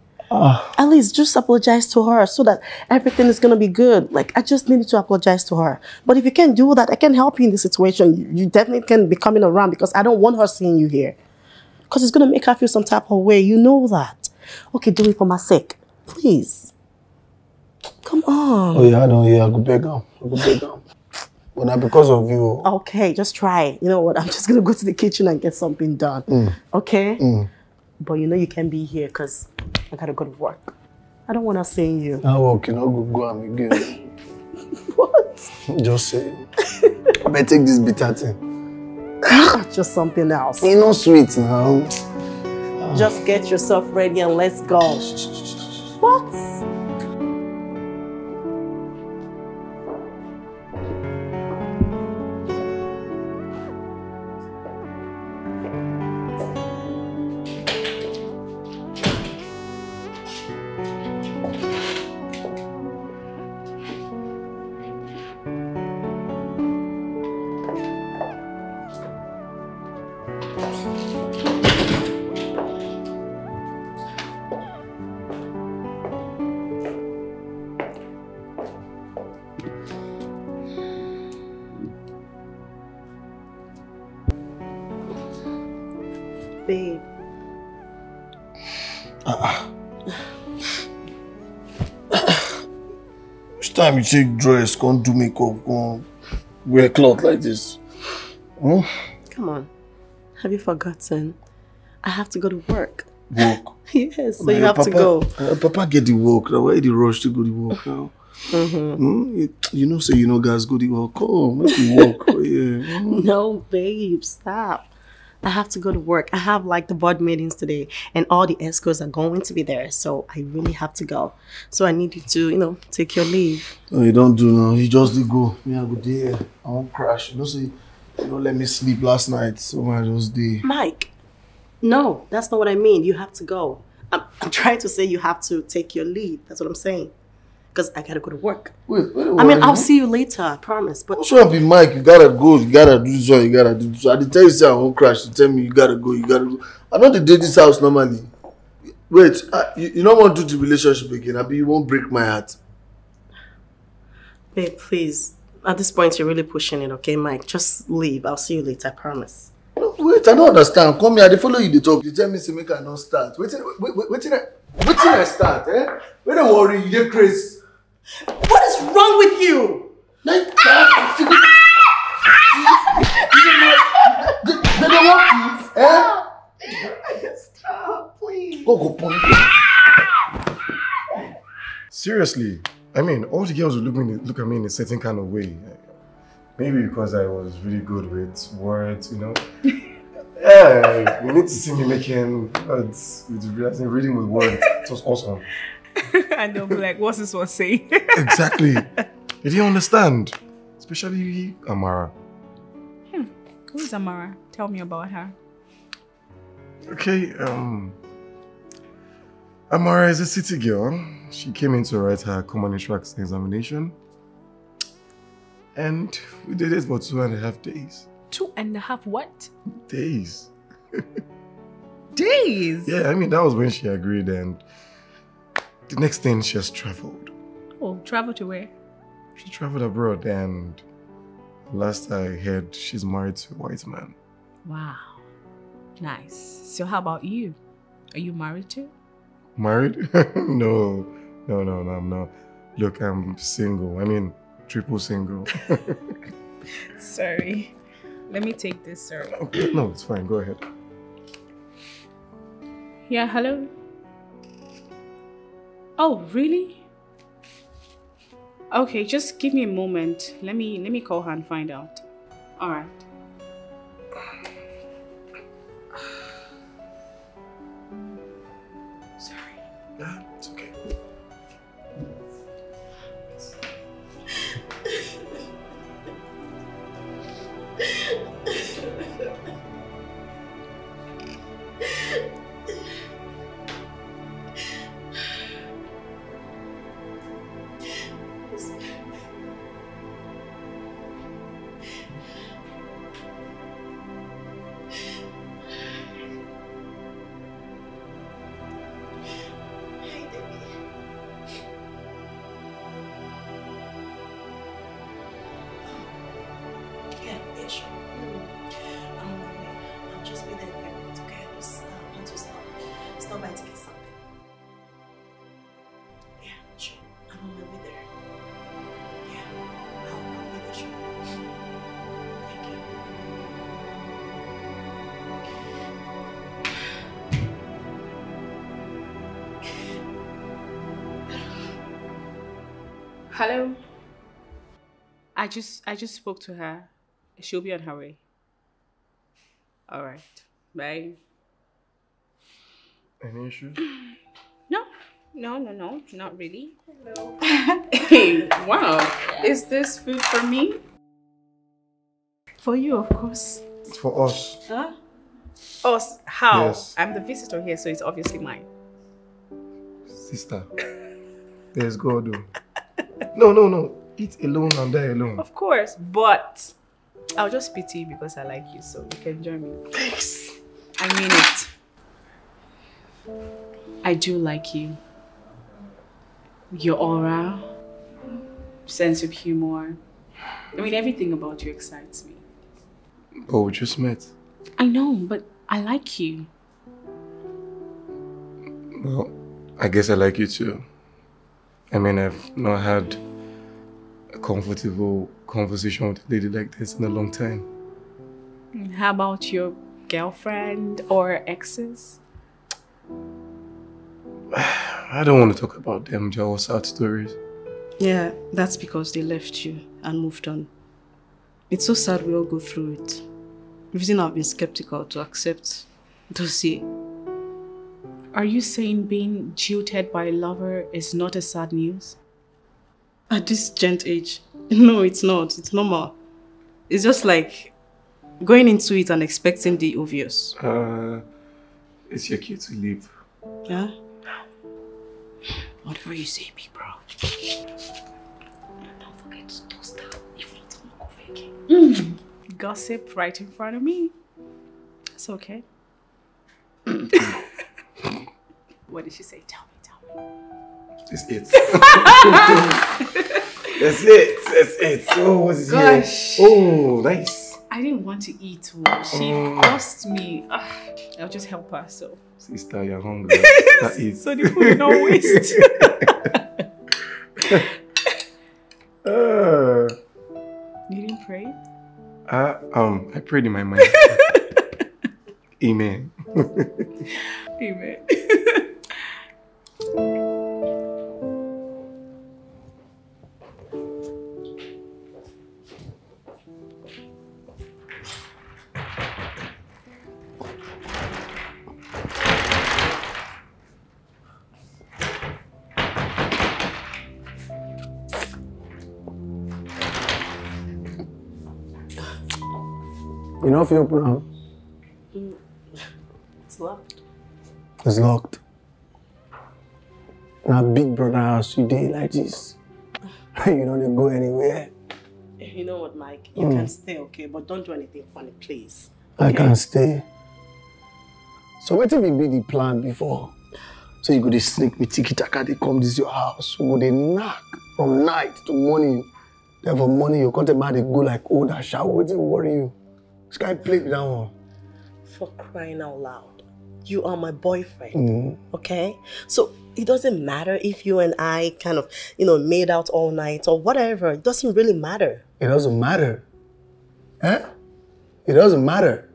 At least just apologize to her so that everything is gonna be good. Like I just needed to apologize to her. But if you can't do that, I can help you in this situation. You, definitely can be coming around because I don't want her seeing you here. Because it's gonna make her feel some type of way. You know that. Okay, do it for my sake. Please. Come on. Oh yeah, I know. Yeah, I go beg am. I go beg am. But na because of you. Okay, just try. You know what? I'm just gonna go to the kitchen and get something done. Mm. Okay? Mm. But you know you can't be here because I gotta go to work. I don't wanna see you. Na work, you no go go am again. What? Just say. Abeg take this bitter thing. just something else. E no sweet now. Just get yourself ready and let's go. What? Time you take dress, come do makeup, come wear cloth like this? Hmm? Come on. Have you forgotten? I have to go to work. Work. Yes, so you have to go. uh, Papa get the work now. Why the rush to go to work now? Mhm. Hmm? You, you know, say you know, guys go to work. Come, make you work. Oh, yeah. Hmm. No, babe, stop. I have to go to work. I have like the board meetings today, and all the escorts are going to be there. So I really have to go. So I need you to, you know, take your leave. No, you don't do now. You just go. Me, I go there. I won't crash. You know, say you don't let me sleep last night, so I just dey. Mike, no, that's not what I mean. You have to go. I'm, I'm trying to say you have to take your leave. That's what I'm saying. Because I gotta go to work. Wait, wait. I mean, I'll see you later. I promise. But What's up with Mike? You gotta go. You gotta do this one. You gotta do one. I did tell you say I won't crash. You tell me you gotta go. You gotta go. I know they did this house normally. Wait, uh, you, you don't want to do the relationship again. I be you won't break my heart. babe, please. At this point, you're really pushing it, okay, Mike? Just leave. I'll see you later. I promise. No, wait, I don't understand. Come here. I dey follow you. They talk. You tell me say make I not start. Wait, till- wait, wait, wait, till I, wait till I start. Eh? Wait, don't worry. You get crazy. What is wrong with you? Like, They don't want ah! you. Ah! Ah! Eh? Stop, please. Go go. Seriously, I mean, all the girls would look, me, look at me in a certain kind of way. Maybe because I was really good with words, you know. yeah, you need to see me making words, with reading with words. It was awesome. and they'll be like, what's this one saying? Exactly. Did you understand? Especially Amara. Who is Amara? Tell me about her. Okay, um, Amara is a city girl. She came in to write her common entrance examination. And we did it for two and a half days. Two and a half what? Days. Days? Yeah, I mean, that was when she agreed and the next thing she has traveled. Oh, travel to where? She traveled abroad and last I heard, she's married to a white man. Wow. Nice. So how about you? Are you married too? Married? no, no, no, no, I'm not. Look, I'm single. I mean, triple single. Sorry. Let me take this, sir. okay, no, it's fine. Go ahead. Yeah, hello? Oh, really? Okay, just give me a moment. Let me let me call her and find out. All right. Sorry. Ah, it's okay. just I just spoke to her. She'll be on her way. All right. Bye. Any issues? No. No, no, no, not really. Hello. hey, wow. Is this food for me? For you, of course. It's for us. Huh? Oh, s- how? Yes. I'm the visitor here, so it's obviously mine. Sister. There's God. oh. No, no, no. Eat alone and die alone. Of course, but I'll just pity you because I like you, so you can join me. Thanks. I mean it. I do like you. Your aura, sense of humor. I mean, everything about you excites me. But we just met. I know, but I like you. Well, I guess I like you too. I mean, I've not had a comfortable conversation with a lady like this in a long time. How about your girlfriend or exes? I don't want to talk about them. They're all sad stories. Yeah, that's because they left you and moved on. It's so sad we all go through it. Reason I've been skeptical to accept dossier. Are you saying being jilted by a lover is not a sad news? At this gent age, no, it's not. It's normal. It's just like going into it and expecting the obvious. Uh, it's your cue to leave. Yeah? Whatever you say, big bro. Don't forget to toast her. If not, I'm not going again. Gossip right in front of me. It's okay. what did she say? Tell me, tell me. That's it. That's it. That's it. Oh, what's this Gosh. here? Oh, nice. I didn't want to eat. oh. She Oh. forced me. Ah, I'll just help her. So, Sister, you're hungry. That is. so the food no waste. Uh, you didn't pray? I, um, I prayed in my mind. Amen. Amen. You know if you open am? Mm. It's locked. It's locked. Now big brother house you dey like this. you don't go anywhere. You know what, Mike? You Mm. can stay, okay? But don't do anything funny, please. I can stay. So wetin be be the plan before? So you go dey sneak me tiki taka dey come this your house. We go dey knack from night to morning. Then for morning you come me how go like old and shower. Wetin worry you? This guy played be that one. For crying out loud. You are my boyfriend, Mm. okay? So it doesn't matter if you and I kind of, you know, made out all night or whatever. It doesn't really matter. It doesn't matter. Eh? It doesn't matter.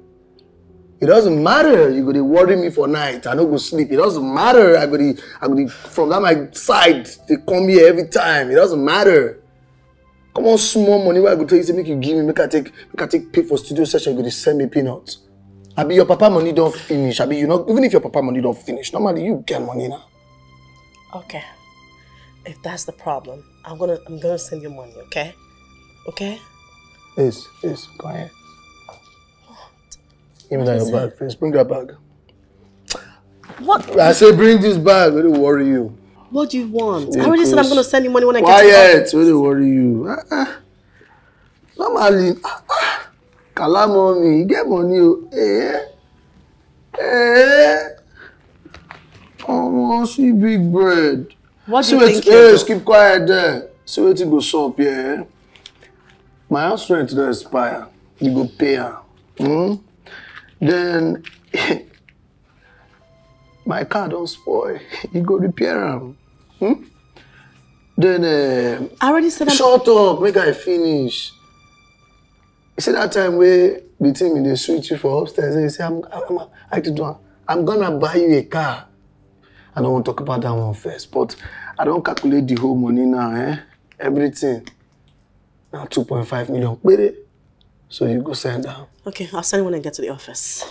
It doesn't matter. You go dey worry me for night. I don't go sleep. It doesn't matter. I go dey, I go dey from that my side. They come here every time. It doesn't matter. Come on, small money wey I go tell you say make you give me, make I take, make I take pay for studio session. You go dey send me peanuts. I be your papa money don't finish. I be you know even if your papa money don't finish, normally you get money now. Okay. If that's the problem, I'm gonna I'm gonna send you money, okay? Okay? Yes, yes, go ahead. Give me that your bag please. Bring that bag. What I say bring this bag. Dey worry you? What do you want? Yeah, I already said I'm close. gonna send you money when I get to the Quiet, office. wey dey worry you? Ah, ah. Normally, ah, ah, kala mommy, you get money o. Eh? Eh? Omo, see big bread. What do See you think Yes, keep quiet there. See wetin go sup here. eh? My house rent don expire. You go pay am. Hmm? Then my car don spoil. You go repair am. Hmm? Then um, I already said I'm shut up make i finish you see that time wey the thing bin dey sweet you for upstairs and you say i'm i'm i to do am i'm gonna buy you a car i no wan talk about that one first but i don calculate the whole money now eh everything na two point five million pere so you go send am Okay, I'll send when I get to the office.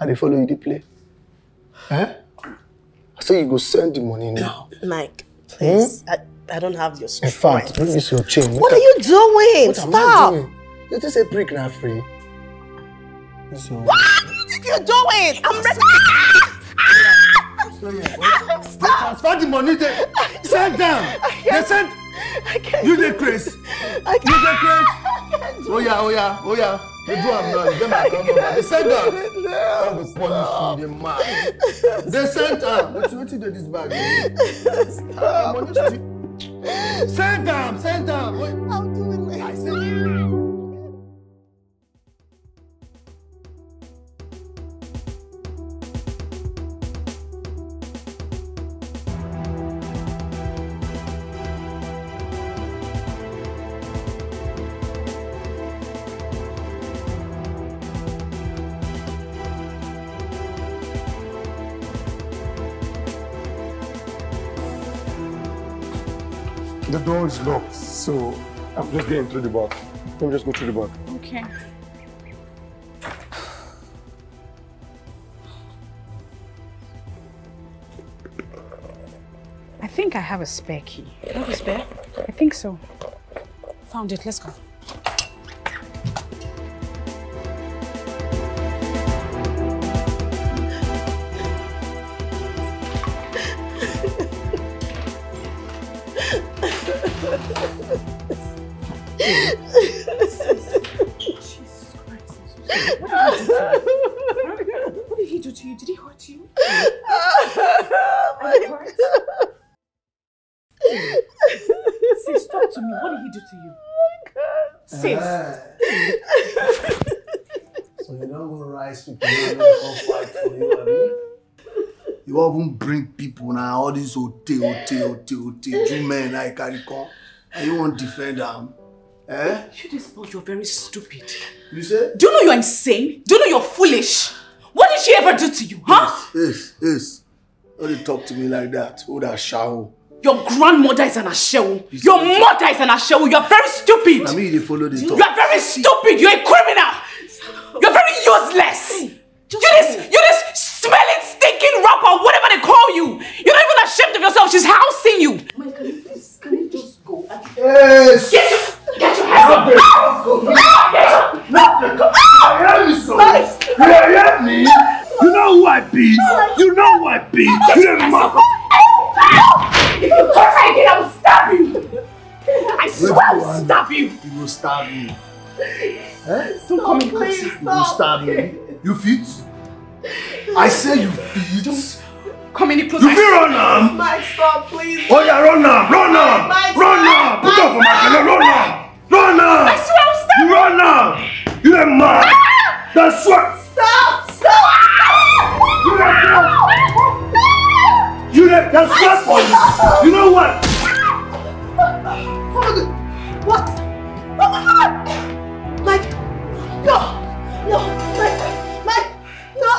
i dey follow you dey play eh i say you go send the money now Mike, please. I, I don't have your in fact bring this your chain What are you doing? What am I Stop! doing? You think say prick na free? This your What do you think you're doing? I'm ready. Stop! Transfer the money there. Send them. They send. I can't. You dey craze. I can't. You dey craze. Oh yeah, oh yeah, oh yeah. They do am now. You get my account number. They send them. God go punish you, the man. They send am. Wetin wetin dey this bag? Stop. Send them. Send them. I'll do it later. I say. Door is locked, so I'm just getting through the back. Let me just go through the back. Okay. I think I have a spare key. You have a spare? I think so. Found it. Let's go. What did he do to you? Did he hurt you? Are you hurt? Sis, talk to me. What did he do to you? Sis. So you don't go rise people now come fight for you, abi? You wan even bring people na all these ote ote ote ote Jew men you carry come and you wan defend am? Eh? You this boy, you're very stupid. You say? Do you know you're insane? Do you know you're foolish? What did she ever do to you, huh? Yes, yes. No dey talk to me like that. Who that shawo? Your grandmother is an ashewo. Your mother is an ashewo. You're very stupid. Na me you dey follow dey talk. You're very stupid. You're a criminal. You're very useless. You this, you this smelling, stinking rapper, whatever they call you. You're not even ashamed of yourself. She's housing you. Yes! Get your, get your hands up! Uncle! Get your hands up! Hear me, son! Hear me! You know who I be! You know who I be! You mother! If you touch me again, I will stab you! I swear I will stab you! You will stab me. Eh? Don't come in close. You will stab me. You fit? I say you fit. Don't come any closer. You fit run now. Mike, stop, please. Oh yeah, run now, run now up for my channel, run am, run am. I swear stop. You run am. You ain't mad. Ah! That's what. Stop! Stop! You ain't mad. You ain't. That's what for you. You know what? What? Oh my god! Mike! No! No! Mike! Mike! No!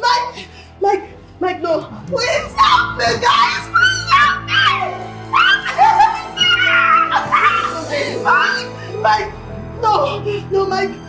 Mike! Mike! Mike, no! Please help me, guys! Please help me! Mike! Mike! No! No, Mike!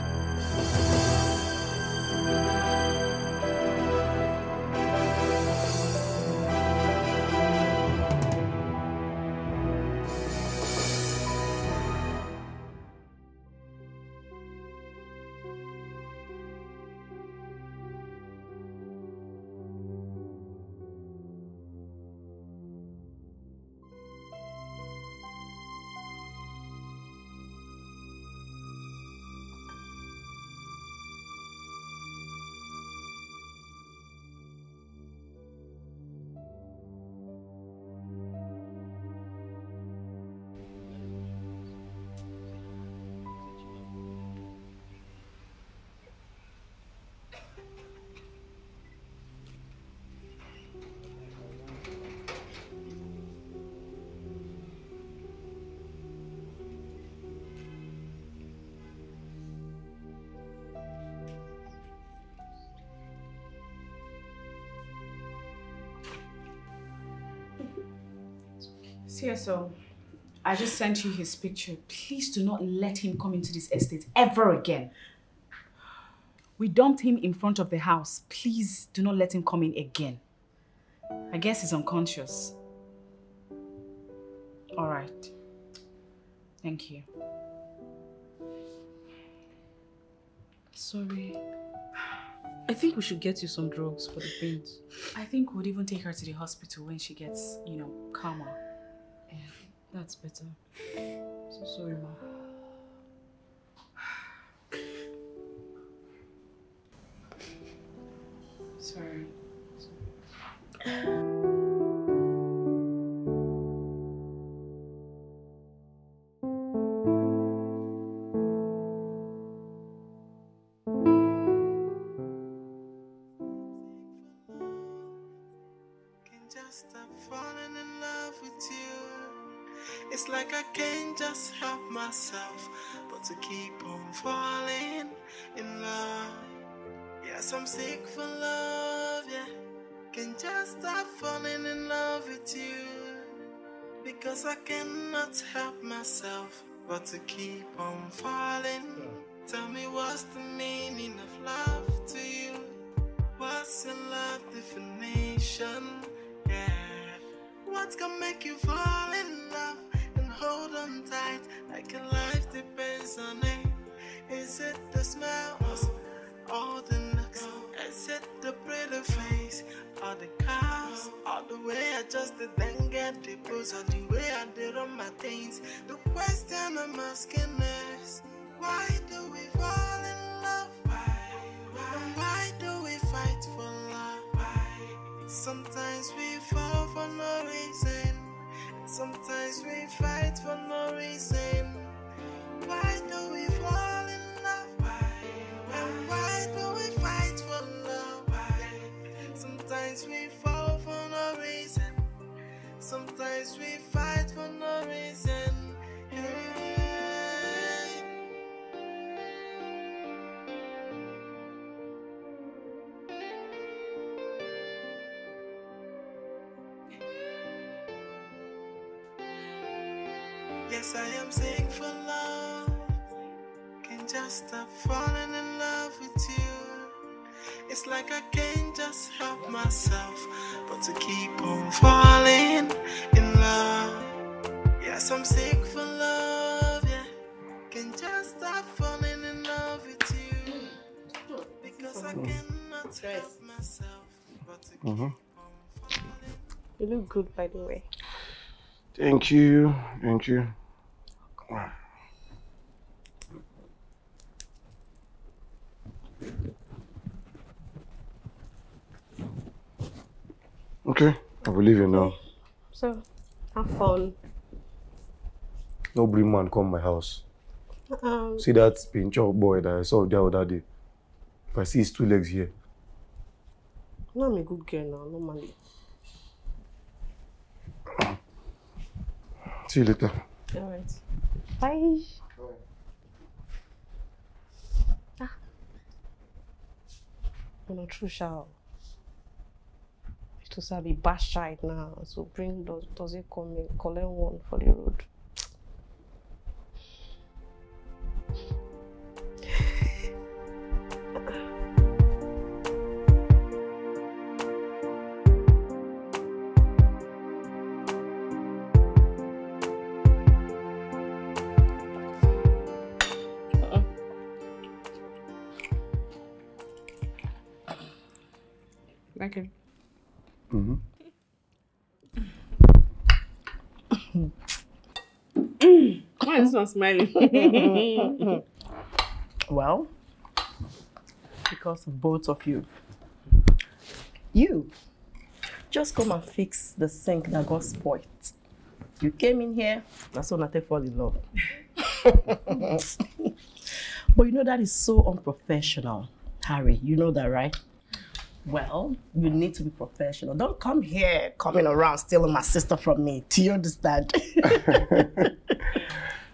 CSO, I just sent you his picture. Please do not let him come into this estate ever again. We dumped him in front of the house. Please do not let him come in again. I guess he's unconscious. All right. Thank you. Sorry. I think we should get you some drugs for the pains. I think we'd even take her to the hospital when she gets, you know, calmer. Yeah, that's better. So sorry, ma. Sorry. just What can make you fall in love and hold on tight like your life depends on it? Is it the smells or the looks? Is it the pretty face or the cars or the way I just didn't get the booze or the way I did on my things? The question I'm asking is why do we fall in love? Why? Why Sometimes we fall for no reason, sometimes we fight for no reason. Why do we fall in love? Why? And why do we fight for love? Why? Sometimes we fall for no reason, sometimes we fight for no reason. Hey. Yes, I am sick for love. Can't just stop falling in love with you. It's like I can't just help myself, but to keep on falling in love. Yes, I'm sick for love, yeah. Can't just stop falling in love with you. Because I cannot help myself, but to keep Mhm. You look good, by the way. Thank you. Thank you. Okay, I believe you now. So, have fun. No bring man come my house. Um, See that pincher boy that I saw the other day. If I see his two legs here, no, I'm a good girl now, normally. see you later. Alright. Bye. Ah. You know, true. It was be bash right now, so bring does does it come collect one for the road. Why is this one smiling? well, because of both of you. You just come and fix the sink that got spoiled. You came in here, that's when I take fall in love. but you know that is so unprofessional, Harry. You know that, right? Well, you need to be professional. Don't come here coming around stealing my sister from me. Do you understand?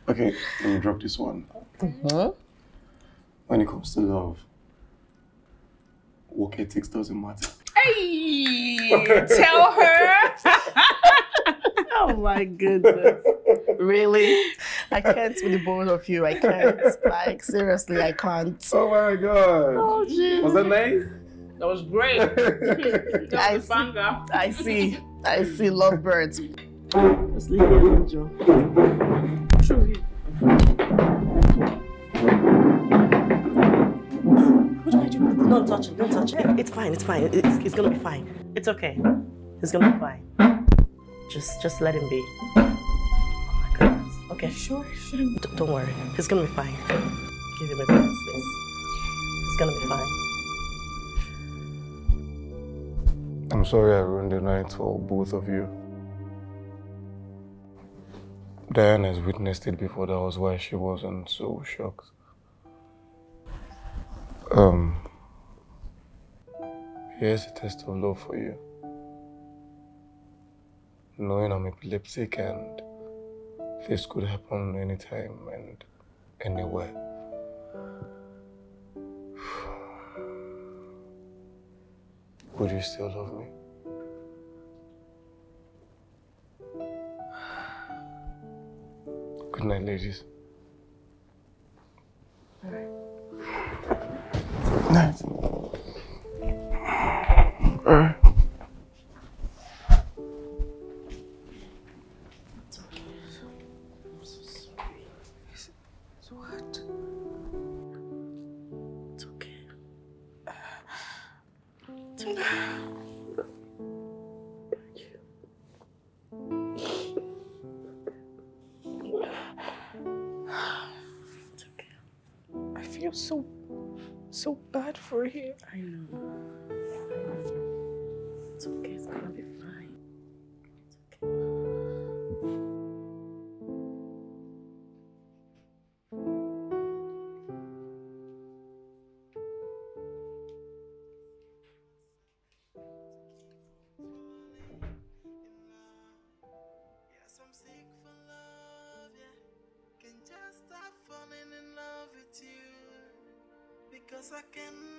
Okay, let me drop this one. Mhm. When it comes to love, work ethics doesn't matter. Hey, tell her. oh my goodness. Really? I can't with the both of you. I can't. Like, seriously, I can't. Oh my god. Oh, jeez. Was that nice? That was great. I was a banger. see. I see. I see lovebirds. Let's leave it alone, Joe. Show you. What did I do? Don't touch it. Don't touch it. It's fine. It's fine. It's, it's gonna be fine. It's okay. It's gonna be fine. Just, just let him be. Oh my goodness. Okay. Sure. D- don't worry. It's gonna be fine. Give him a bit of space. It's gonna be fine. I'm sorry I ruined the night for both of you. Diane has witnessed it before, that was why she wasn't so shocked. Um, here's a test of love for you. Knowing I'm epileptic and this could happen anytime and anywhere. Would you still love me? Good night, ladies. Night. Alright. What? I know. It's okay. It's gonna be fine. Sick for love, yeah. Can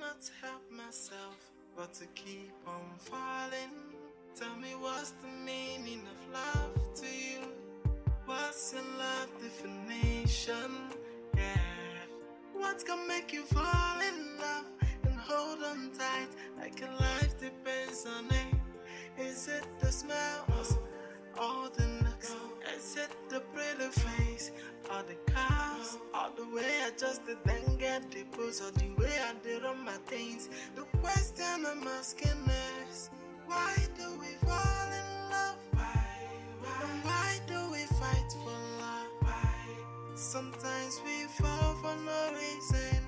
cannot help myself but to keep on falling. Tell me what's the meaning of love to you? What's your love definition? Yeah. What can make you fall in love and hold on tight like your life depends on it? Is it the smells or the The pretty face or the cars? Or the way I just didn't get the booze or the way I did all my things? The question I'm asking is why do we fall in love? Why? Why? And why do we fight for love? Why? Sometimes we fall for no reason.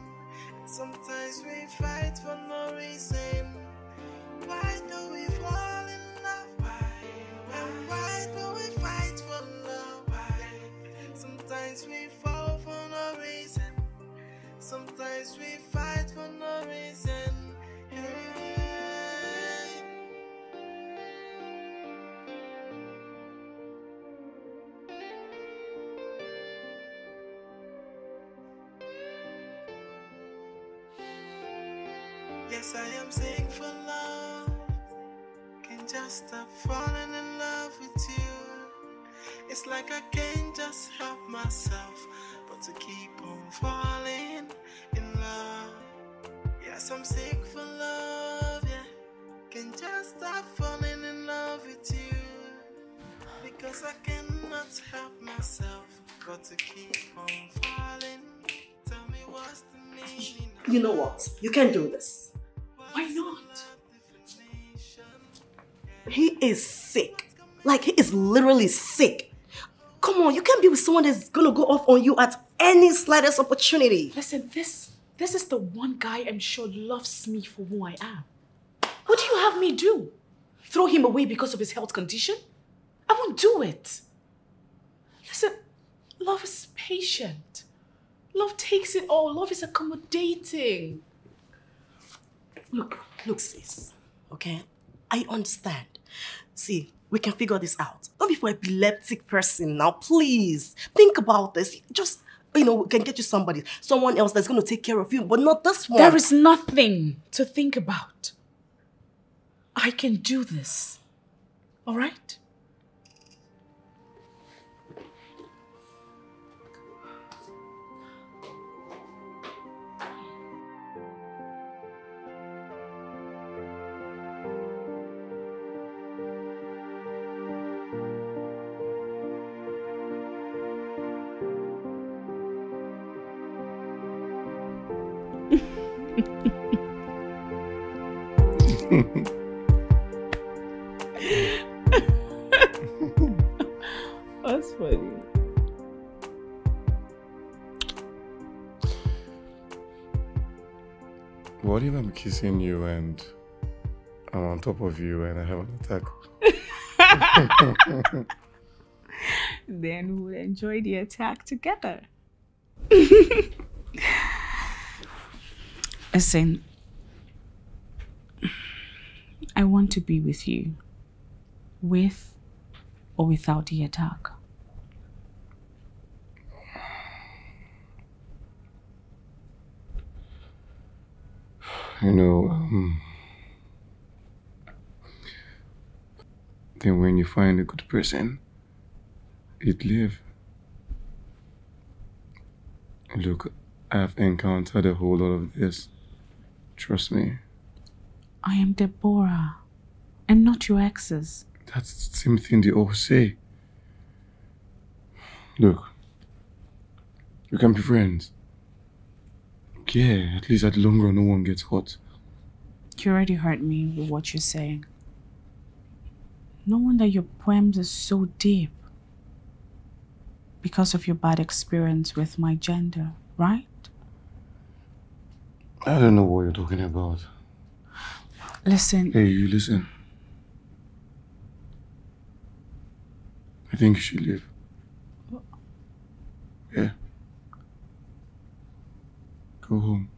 Sometimes we fight for no reason. Why do we fall in love? Why? And why Sometimes we fall for no reason. Sometimes we fight for no reason. Hey. Yes, I am sick for love. Can't just stop falling in. It's like I can't just help myself, but to keep on falling in love. Yes, I'm sick for love, yeah. Can't just stop falling in love with you. Because I cannot help myself, but to keep on falling. Tell me what's the meaning of You know what? You can't do this. Why not? He is sick. Like, he is literally sick. Someone that's gonna go off on you at any slightest opportunity. Listen, this this is the one guy I'm sure loves me for who I am. What do you have me do? Throw him away because of his health condition? I won't do it. Listen, love is patient. Love takes it all. Love is accommodating. Look, look, sis. Okay? I understand. See, we can figure this out. Don't be for epileptic person now, please. Think about this. Just, you know, we can get you somebody, someone else that's gonna take care of you, but not this one. There is nothing to think about. I can do this. All right? Kissing you and I'm on top of you and I have an attack? Then we'll enjoy the attack together. Listen, I want to be with you, with or without the attack. You know, um, then when you find a good person, it live. Look, I've encountered a whole lot of this. Trust me. I am Deborah, and not your exes. That's the same thing they all say. Look, we can be friends. Yeah, at least at the long run, no one gets hurt. You already hurt me with what you're saying. No wonder your poems are so deep. Because of your bad experience with my gender, right? I don't know what you're talking about. Listen, Hey, you listen. I think you should leave. Go home.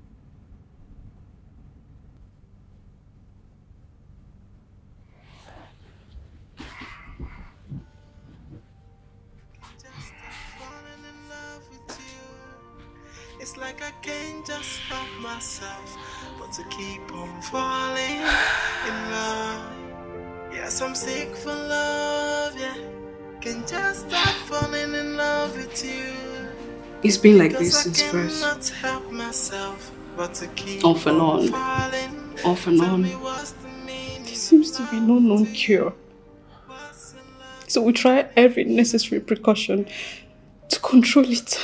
It's like I can't just help myself, but to keep on falling in love. Yes, I'm sick for love, yeah. Can just stop falling in love with you. It's been like this since birth. cannot help myself, but to keep Off and on. Off and on. There seems to be no known cure. So we try every necessary precaution to control it.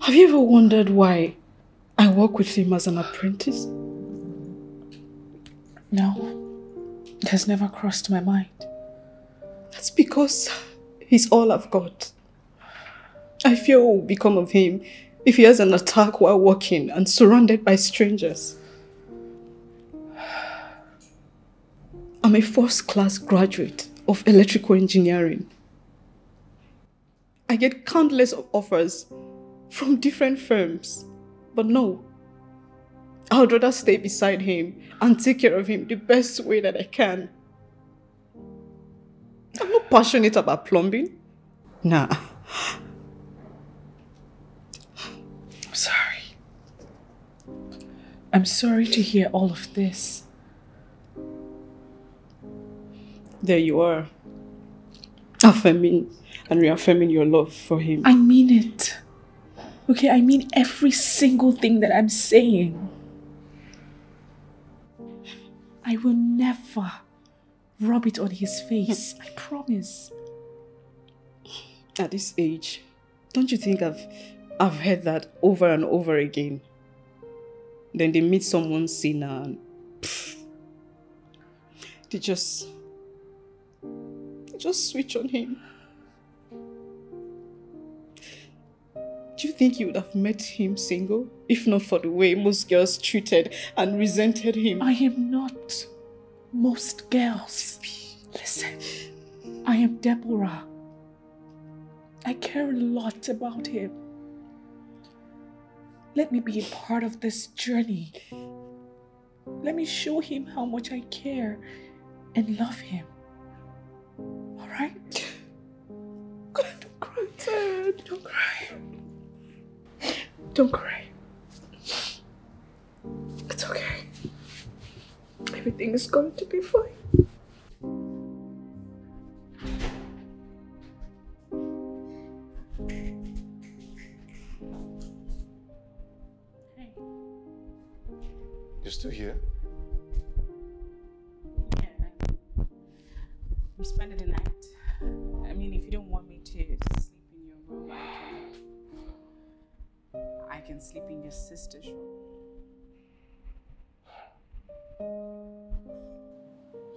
Have you ever wondered why I work with him as an apprentice? no, it has never crossed my mind. That's because he's all I've got. I fear what will become of him if he has an attack while walking and surrounded by strangers. I'm a first class graduate of electrical engineering. I get countless offers from different firms, but no. I would rather stay beside him and take care of him the best way that I can. I'm not passionate about plumbing. Nah. I'm sorry. I'm sorry to hear all of this. There you are. Affirming and reaffirming your love for him. I mean it. Okay, I mean every single thing that I'm saying. I will never rub it on his face. I promise. At this age, don't you think I've I've heard that over and over again? Then they meet someone sinner and pff, they just they just switch on him. Do you think you would have met him single if not for the way most girls treated and resented him? I am not most girls. Listen, I am Deborah. I care a lot about him. Let me be a part of this journey. Let me show him how much I care and love him. All right? Don't cry. Don't cry. Don't cry. It's okay. Everything is going to be fine. You're still here? I'm spending the night. I mean, if you don't want me to sleep in your room, I can. I can sleep in your sister's room.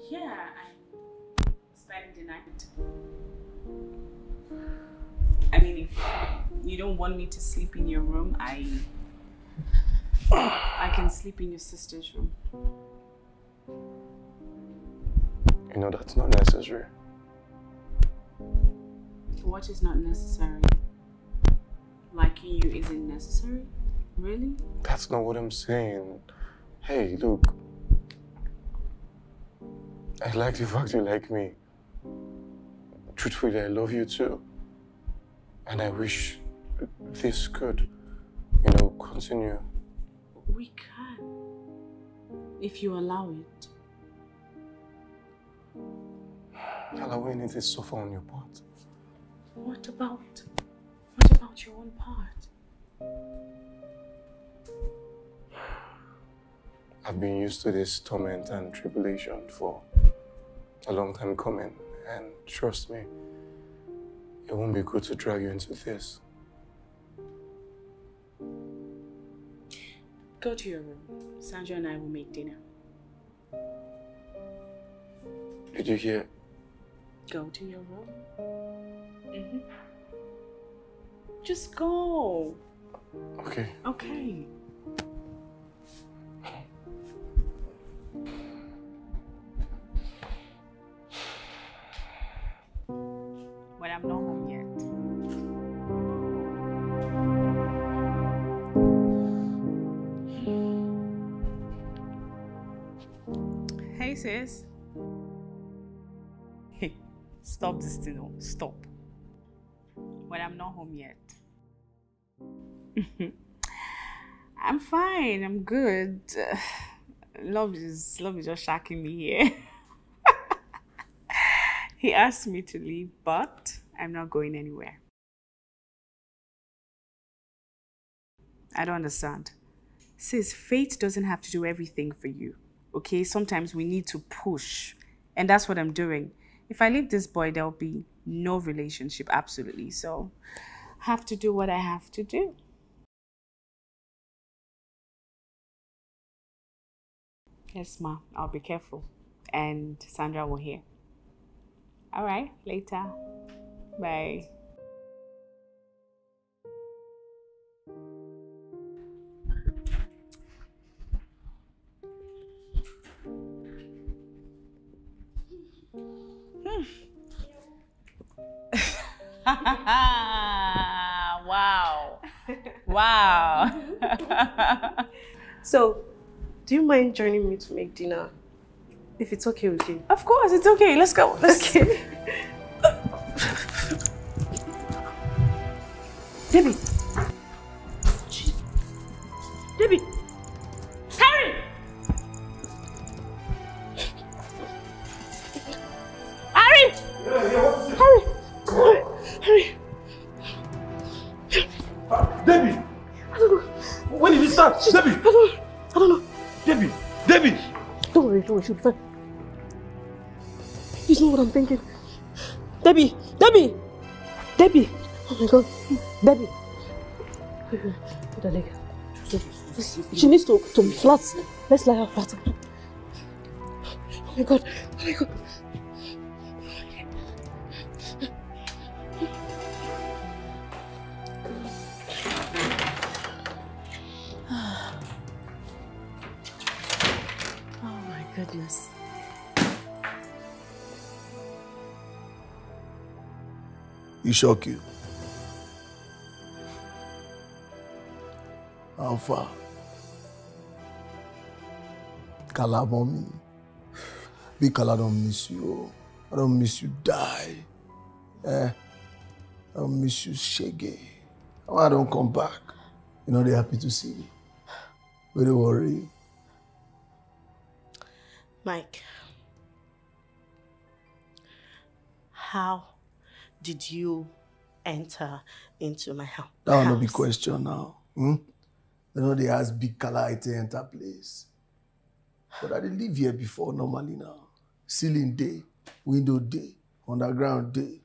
Yeah, I'm spending the night. I mean, if you don't want me to sleep in your room, I. I can sleep in your sister's room. You know that's not necessary. What is not necessary? Liking you isn't necessary? Really? That's not what I'm saying. Hey, look. I like the fact you like me. Truthfully, I love you too. And I wish this could, you know, continue. We can. If you allow it. Allowing it is suffer on your part. What about what about your own part? I've been used to this torment and tribulation for a long time coming, and trust me, it won't be good to drag you into this. Go to your room. Sandra and I will make dinner. Did you hear? Go to your room. hmm Just go. Okay. Okay. I'm not home yet. Hey sis. Hey, stop this thing. Stop. But I'm not home yet. I'm fine. I'm good. Love is love is just shocking me here. he asked me to leave, but I'm not going anywhere. I don't understand. Sis, fate doesn't have to do everything for you. Okay? Sometimes we need to push. And that's what I'm doing. If I leave this boy, there'll be no relationship, absolutely. So I have to do what I have to do. Yes, ma. I'll be careful. And Sandra will hear. All right, later. Bye. Hmm. wow. Wow. So, do you mind joining me to make dinner? If it's okay with you. Of course, it's okay. Let's go. Let's Okay. Debbie. Debbie. Harry! Harry! Hurry! Hurry! Debbie! I don't know. When did it start? Debbie! I don't know. I don't know. Debbie! Debbie! Don't worry, don't worry, she'll be fine. You know what I'm thinking. Debbie! Debbie! Debbie! Oh my god. Debbie! Wait, wait, wait, her leg. She needs to, to be flat. Let's lie her flat. Oh my god. Oh my god. Oh my goodness. He shock you. How far? Kala mommy. Big Kala don't miss you. I don't miss you die. Eh? I don't miss you shaggy. Why I don't come back? You know they're happy to see me. But don't worry. Mike, how did you enter into my house? That will not be question now. Hmm? You know they ask big Kala to enter place. But I didn't live here before normally now. Ceiling day, window day, underground day.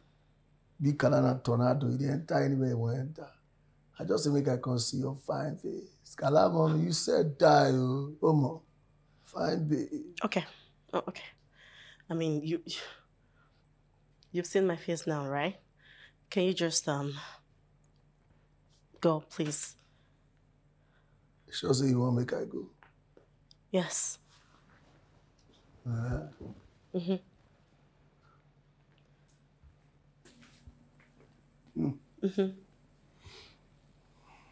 Big na tornado, you didn't enter anywhere you enter. I just make I come see your fine face. Kala mommy, you said die, oh. Omo. Fine babe. Okay. Oh, okay. I mean, you you've seen my face now, right? Can you just um go, please? You sure say you want make I go. Yes. Uh, Mm-hmm. Hmm. Mm-hmm.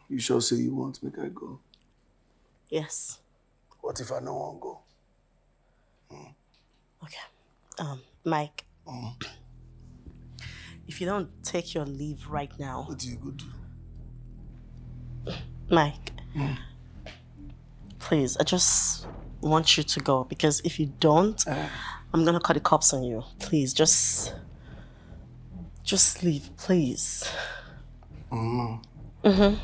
you sure say you want make I go? Yes. What if I no want to go? Okay. Um, Mike, Mm. if you don't take your leave right now. What do you go do? Mike, please, I just want you to go because if you don't, I'm gonna call the cops on you. Please, just, just leave, please. Mm. Mm-hmm.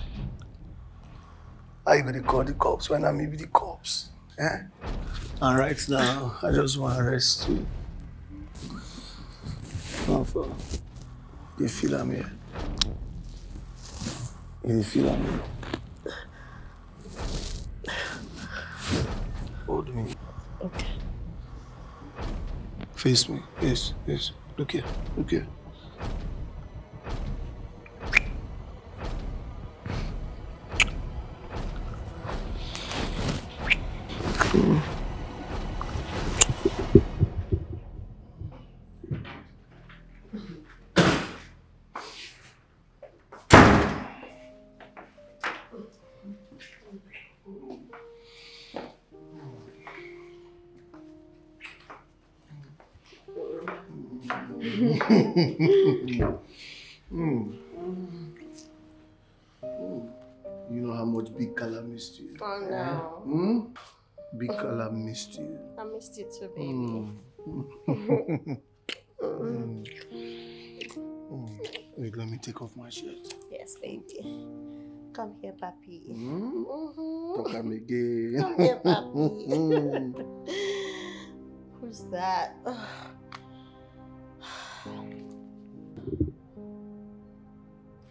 How you gonna call the cops when I'm maybe the cops? Eh? And right now, I just want to arrest you. You feel I'm here. You feel I'm here. Hold me. Okay. Face me. Yes, yes. Look here. Look here. Missed you. I missed you too, Mm. baby. Mm. Mm. Wait, let me take off my shirt. Yes, baby. Come here, papi. Mm. Mhm. Talk am again. Come here, papi. Mm. Who's that?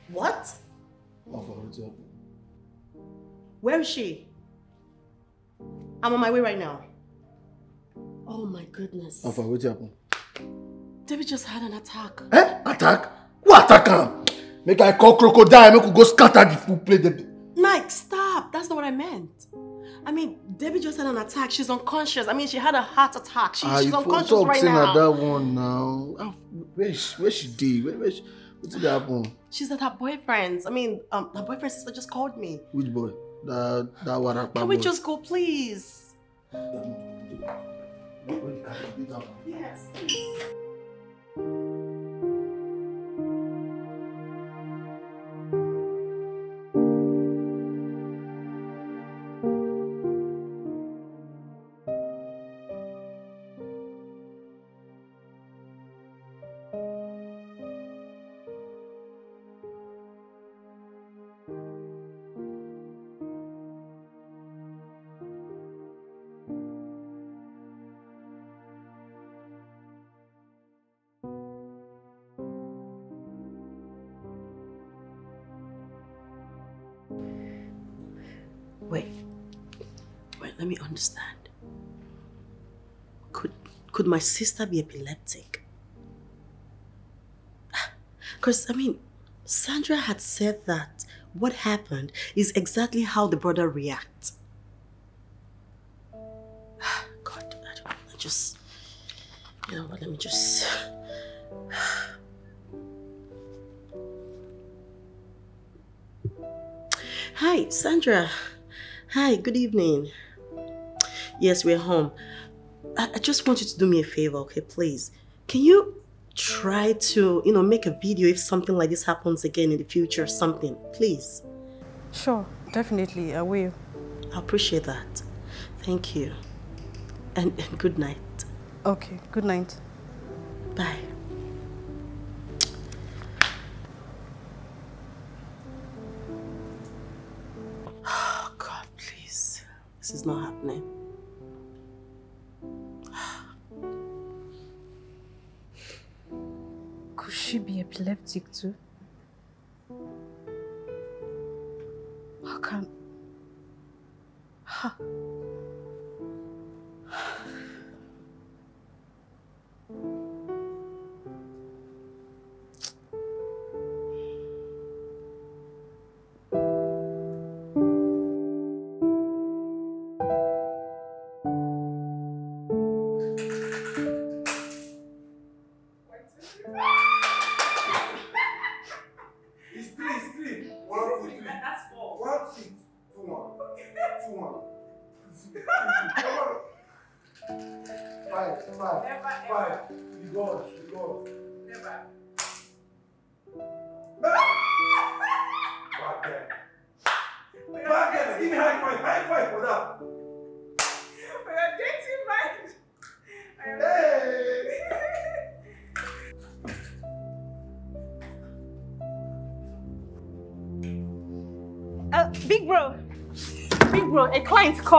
What? Alpha, what's up? Where is she? I'm on my way right now. Oh my goodness. Alpha, what's happened? Debbie just had an attack. Eh? Attack? Who attack am? Make I call crocodile, make we go scatter the full plate. Dem- Mike, stop. That's not what I meant. I mean, Debbie just had an attack. She's unconscious. I mean, she had a heart attack. She, Ah, she's unconscious right now. that one now. Ah, Where she, where she dey? Where, where she, wetin dey happen? She's at her boyfriend's. I mean, um, her boyfriend's sister just called me. Which boy? That that warapa Can we boy. just go, please? Yes. Wait. Understand. Could could my sister be epileptic? Ah, because, I mean, Sandra had said that what happened is exactly how the brother reacts. Ah, God, I don't I just. You know what? Let me just. Hi, Sandra. Hi, good evening. Yes, we're home. I, I just want you to do me a favor, okay, please. Can you try to, you know, make a video if something like this happens again in the future or something, please? Sure, definitely, I will. I appreciate that. Thank you. And, and good night. Okay, good night. Bye. Oh, God, please. This is not happening. Epileptic too? How can... Ha.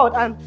Called and.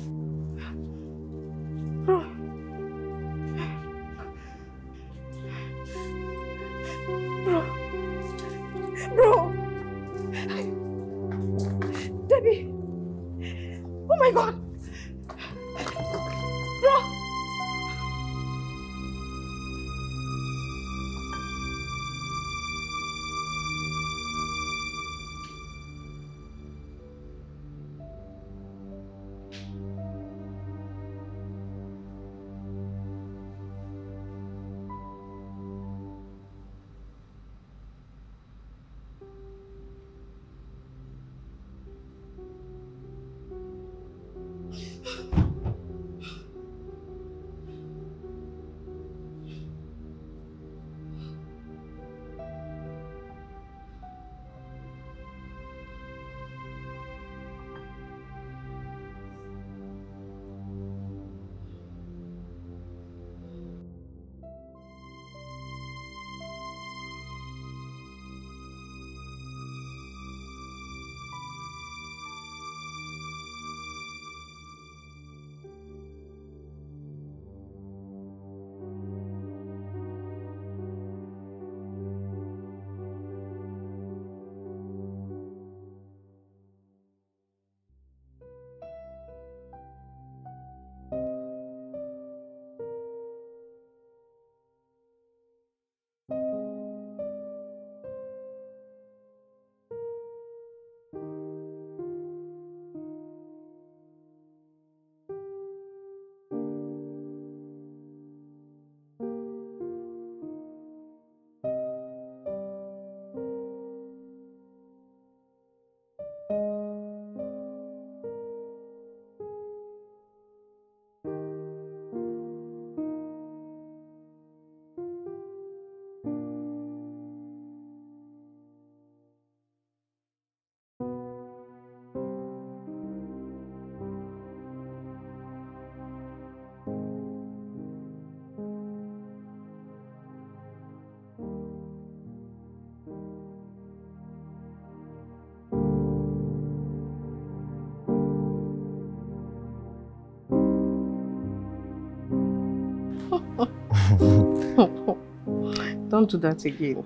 Don't do that again.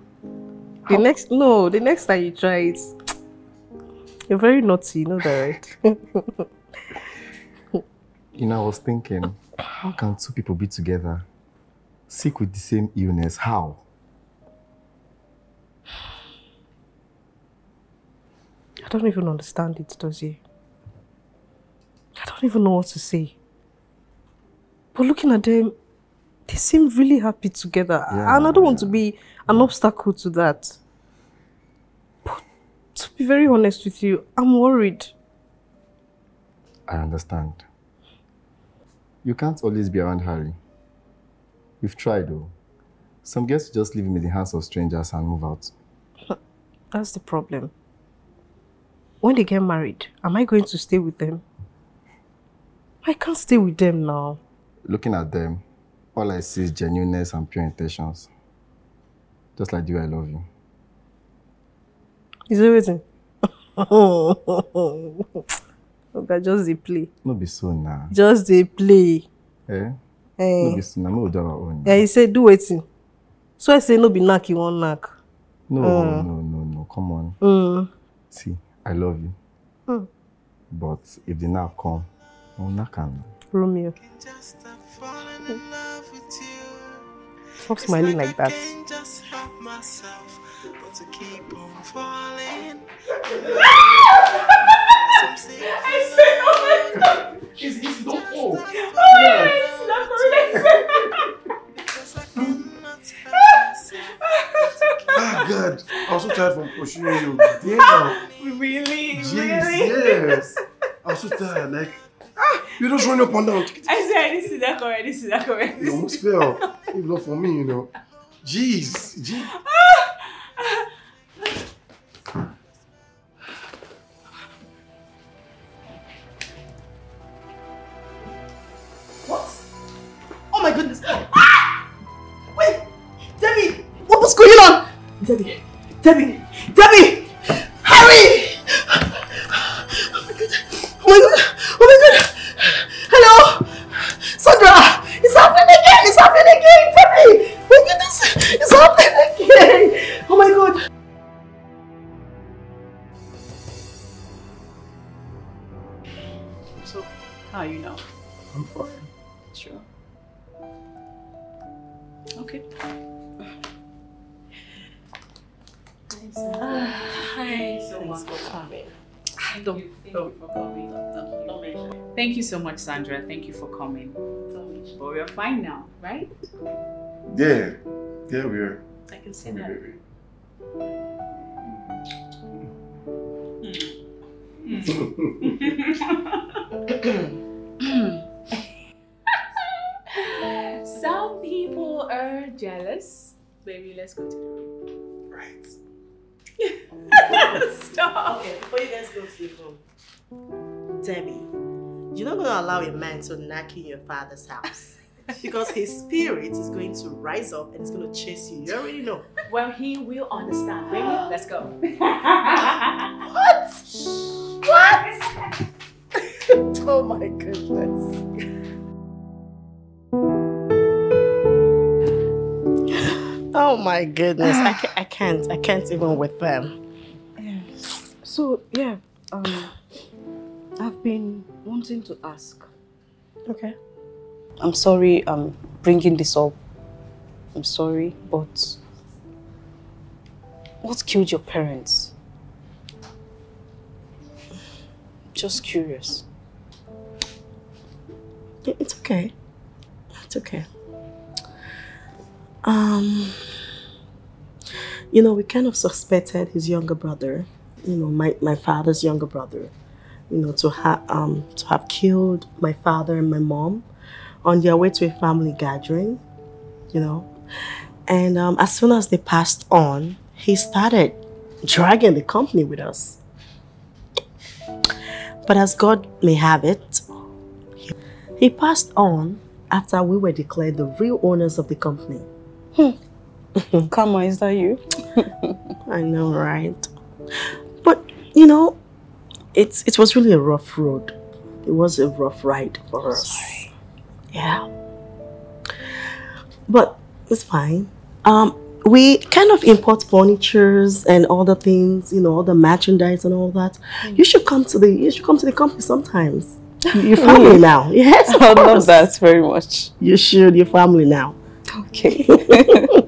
The next no, the next time you try it, you're very naughty, you know that, right? You know, I was thinking, how can two people be together, sick with the same illness? How? I don't even understand it, does he? I don't even know what to say. But looking at them, they seem really happy together. Yeah, and I don't want to be an obstacle to that. But to be very honest with you, I'm worried. I understand. You can't always be around Harry. You've tried though. Some girls just leave him in the hands of strangers and move out. That's the problem. When they get married, am I going to stay with them? I can't stay with them now. Looking at them, all I see is genuineness and pure intentions. Just like way I love you. Is everything? okay, just the play. No be so now. Just the play. Eh? Eh. No be so now. Will do our own. Yeah, he said do wetin. So I say no be knack, you won't knack. No, Mm. no, no, no. Come on. Mm. See, I love you. Mm. But if the knack come, I'll knock am. Romeo. Stop smiling like that. just help myself but to keep on falling. I said, oh my God. It's, it's don't fall. Oh my God, it's not Ah, God. I was so tired from pursuing you. Damn. Really? Jeez, really? yes. I was so tired. Like, you just run up and down. I said, I didn't see that coming. I didn't see that coming. You almost fell. If not for me, you know. Jeez. Jeez. What? Oh my goodness. Ah! Wait, Debbie, what was going on? Debbie, Debbie, Debbie, Thank you so much, Sandra. Thank you for coming. But we're fine now, right? Yeah. Yeah, we are. I can see that. baby. Hmm. Hmm. Some people are jealous. Baby, let's go to the room. Right. Stop. Okay, before you guys go to the room, Debbie, you're not gonna allow a man to knock in your father's house. because his spirit is going to rise up and it's gonna chase you. You already know. Well, he will understand. Baby, let's go. what? What? oh my goodness. Oh my goodness. I, ca- I can't. I can't even with them. So yeah, um, I've been wanting to ask. Okay. I'm sorry I'm bringing this up. I'm sorry, but what killed your parents? Just curious. It's okay. It's okay. Um, you know, we kind of suspected his younger brother, you know, my, my father's younger brother, you know, to have um to have killed my father and my mom on their way to a family gathering, you know. And um, as soon as they passed on, he started dragging the company with us. But as God may have it, he, he passed on after we were declared the real owners of the company. Come on, is that you? I know, right? But you know, it's it was really a rough road. It was a rough ride for us. Yeah. But it's fine. Um, we kind of import furnitures and all the things, you know, all the merchandise and all that. You should come to the you should come to the company sometimes. You- Your family now. Yes, I love that very much. You should. Your family now. Okay.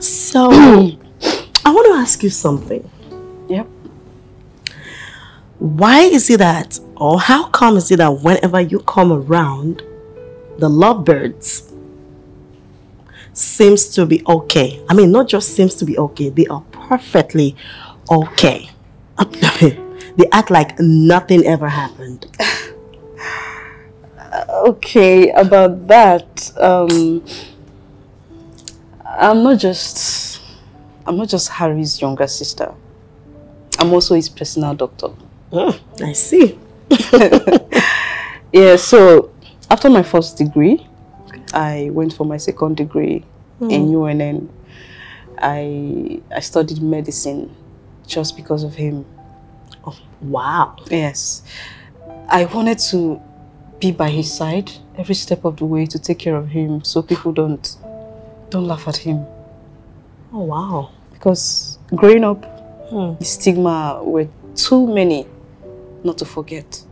So, I want to ask you something. Yep. Why is it that, or how come is it that whenever you come around, the lovebirds seems to be okay? I mean, not just seems to be okay, they are perfectly okay. they act like nothing ever happened. okay about that um i'm not just i'm not just harry's younger sister i'm also his personal doctor i see. Yeah so after my first degree i went for my second degree in Hmm. unn i i studied medicine just because of him. Oh wow. Yes. I wanted to be by his side every step of the way to take care of him so people don't don't laugh at him. Oh wow. because growing up Hmm. the stigma were too many not to forget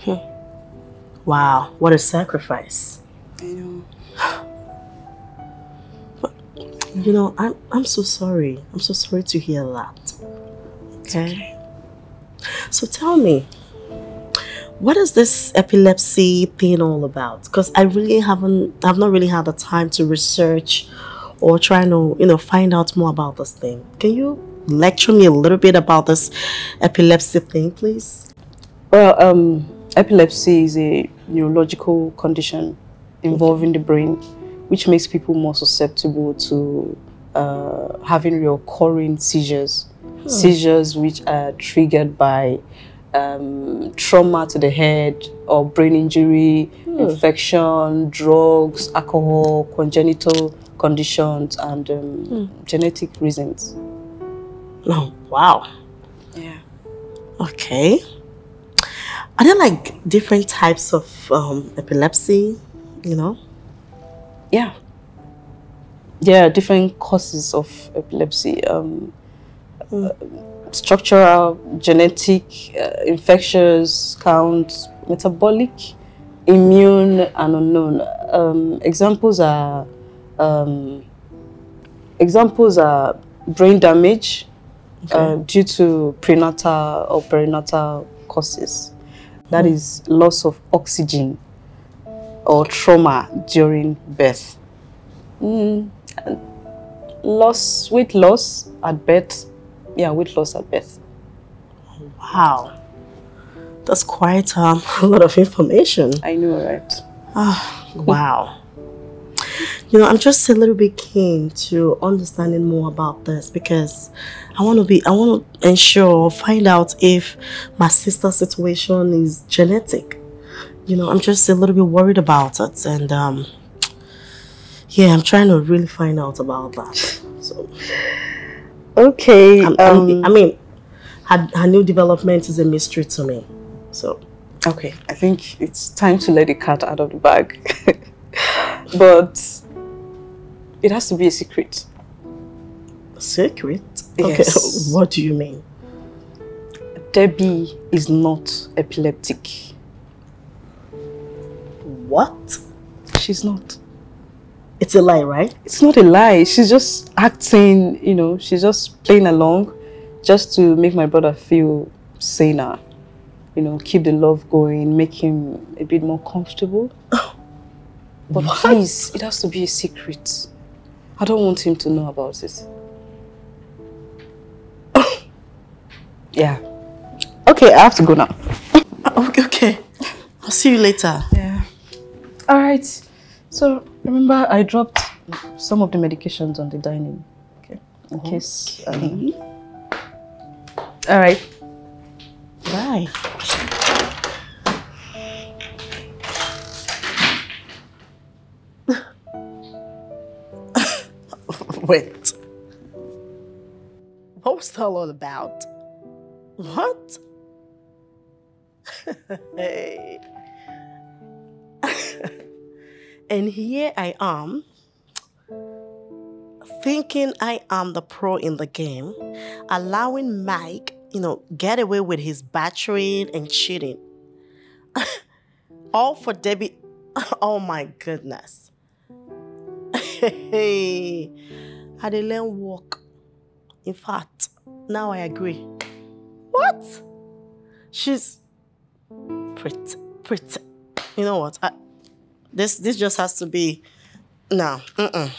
hmm. Wow, what a sacrifice. I know. You know, I'm I'm so sorry. I'm so sorry to hear that. Okay. So tell me, what is this epilepsy thing all about? Because I really haven't I've not really had the time to research or try to, you know, find out more about this thing. Can you lecture me a little bit about this epilepsy thing, please? Well, um, epilepsy is a neurological condition involving the brain, which makes people more susceptible to uh, having recurring seizures. Hmm. Seizures which are triggered by um, trauma to the head or brain injury, Hmm. infection, drugs, alcohol, congenital conditions, and um, Hmm. genetic reasons. Oh, wow. Yeah. Okay. Are there like different types of um, epilepsy? You know? Yeah. There are different causes of epilepsy. Um, uh, structural, genetic, uh, infectious, count, metabolic, immune, and unknown. Um, examples are um, examples are brain damage uh, due to prenatal or perinatal causes. That Hmm. is loss of oxygen or trauma during birth. Mm, loss, weight loss at birth. Yeah, weight loss at birth. Wow. That's quite um, a lot of information. I know, right? Ah, wow. You know, I'm just a little bit keen to understanding more about this because I want to be, I want to ensure, find out if my sister's situation is genetic. You know, I'm just a little bit worried about it, and um, yeah, I'm trying to really find out about that. So, okay. I'm- I'm- I mean, her, her new development is a mystery to me. So, Okay, I think it's time to let the cat out of the bag. but it has to be a secret. secret? Yes. Okay, what do you mean? Debbie is not epileptic. What? She's not. It's a lie, right? It's not a lie. She's just acting, you know, she's just playing along just to make my brother feel saner. You know, keep the love going, make him a bit more comfortable. Oh, But please, it has to be a secret. I don't want him to know about it. yeah. Okay, I have to go now. Okay, okay. I'll see you later. Yeah. All right. So remember, I dropped some of the medications on the dining. Okay. In case. Um, all right. Bye. went. What was that all about? What? hey. and here I am, thinking I am the pro in the game, allowing Mike, you know, get away with his battering and cheating. all for Debbie. Oh my goodness. Hey. I dey learn. In fact, now I agree. What? She's pretty, pretty. You know what? I, this this just has to be. No. Mm -mm.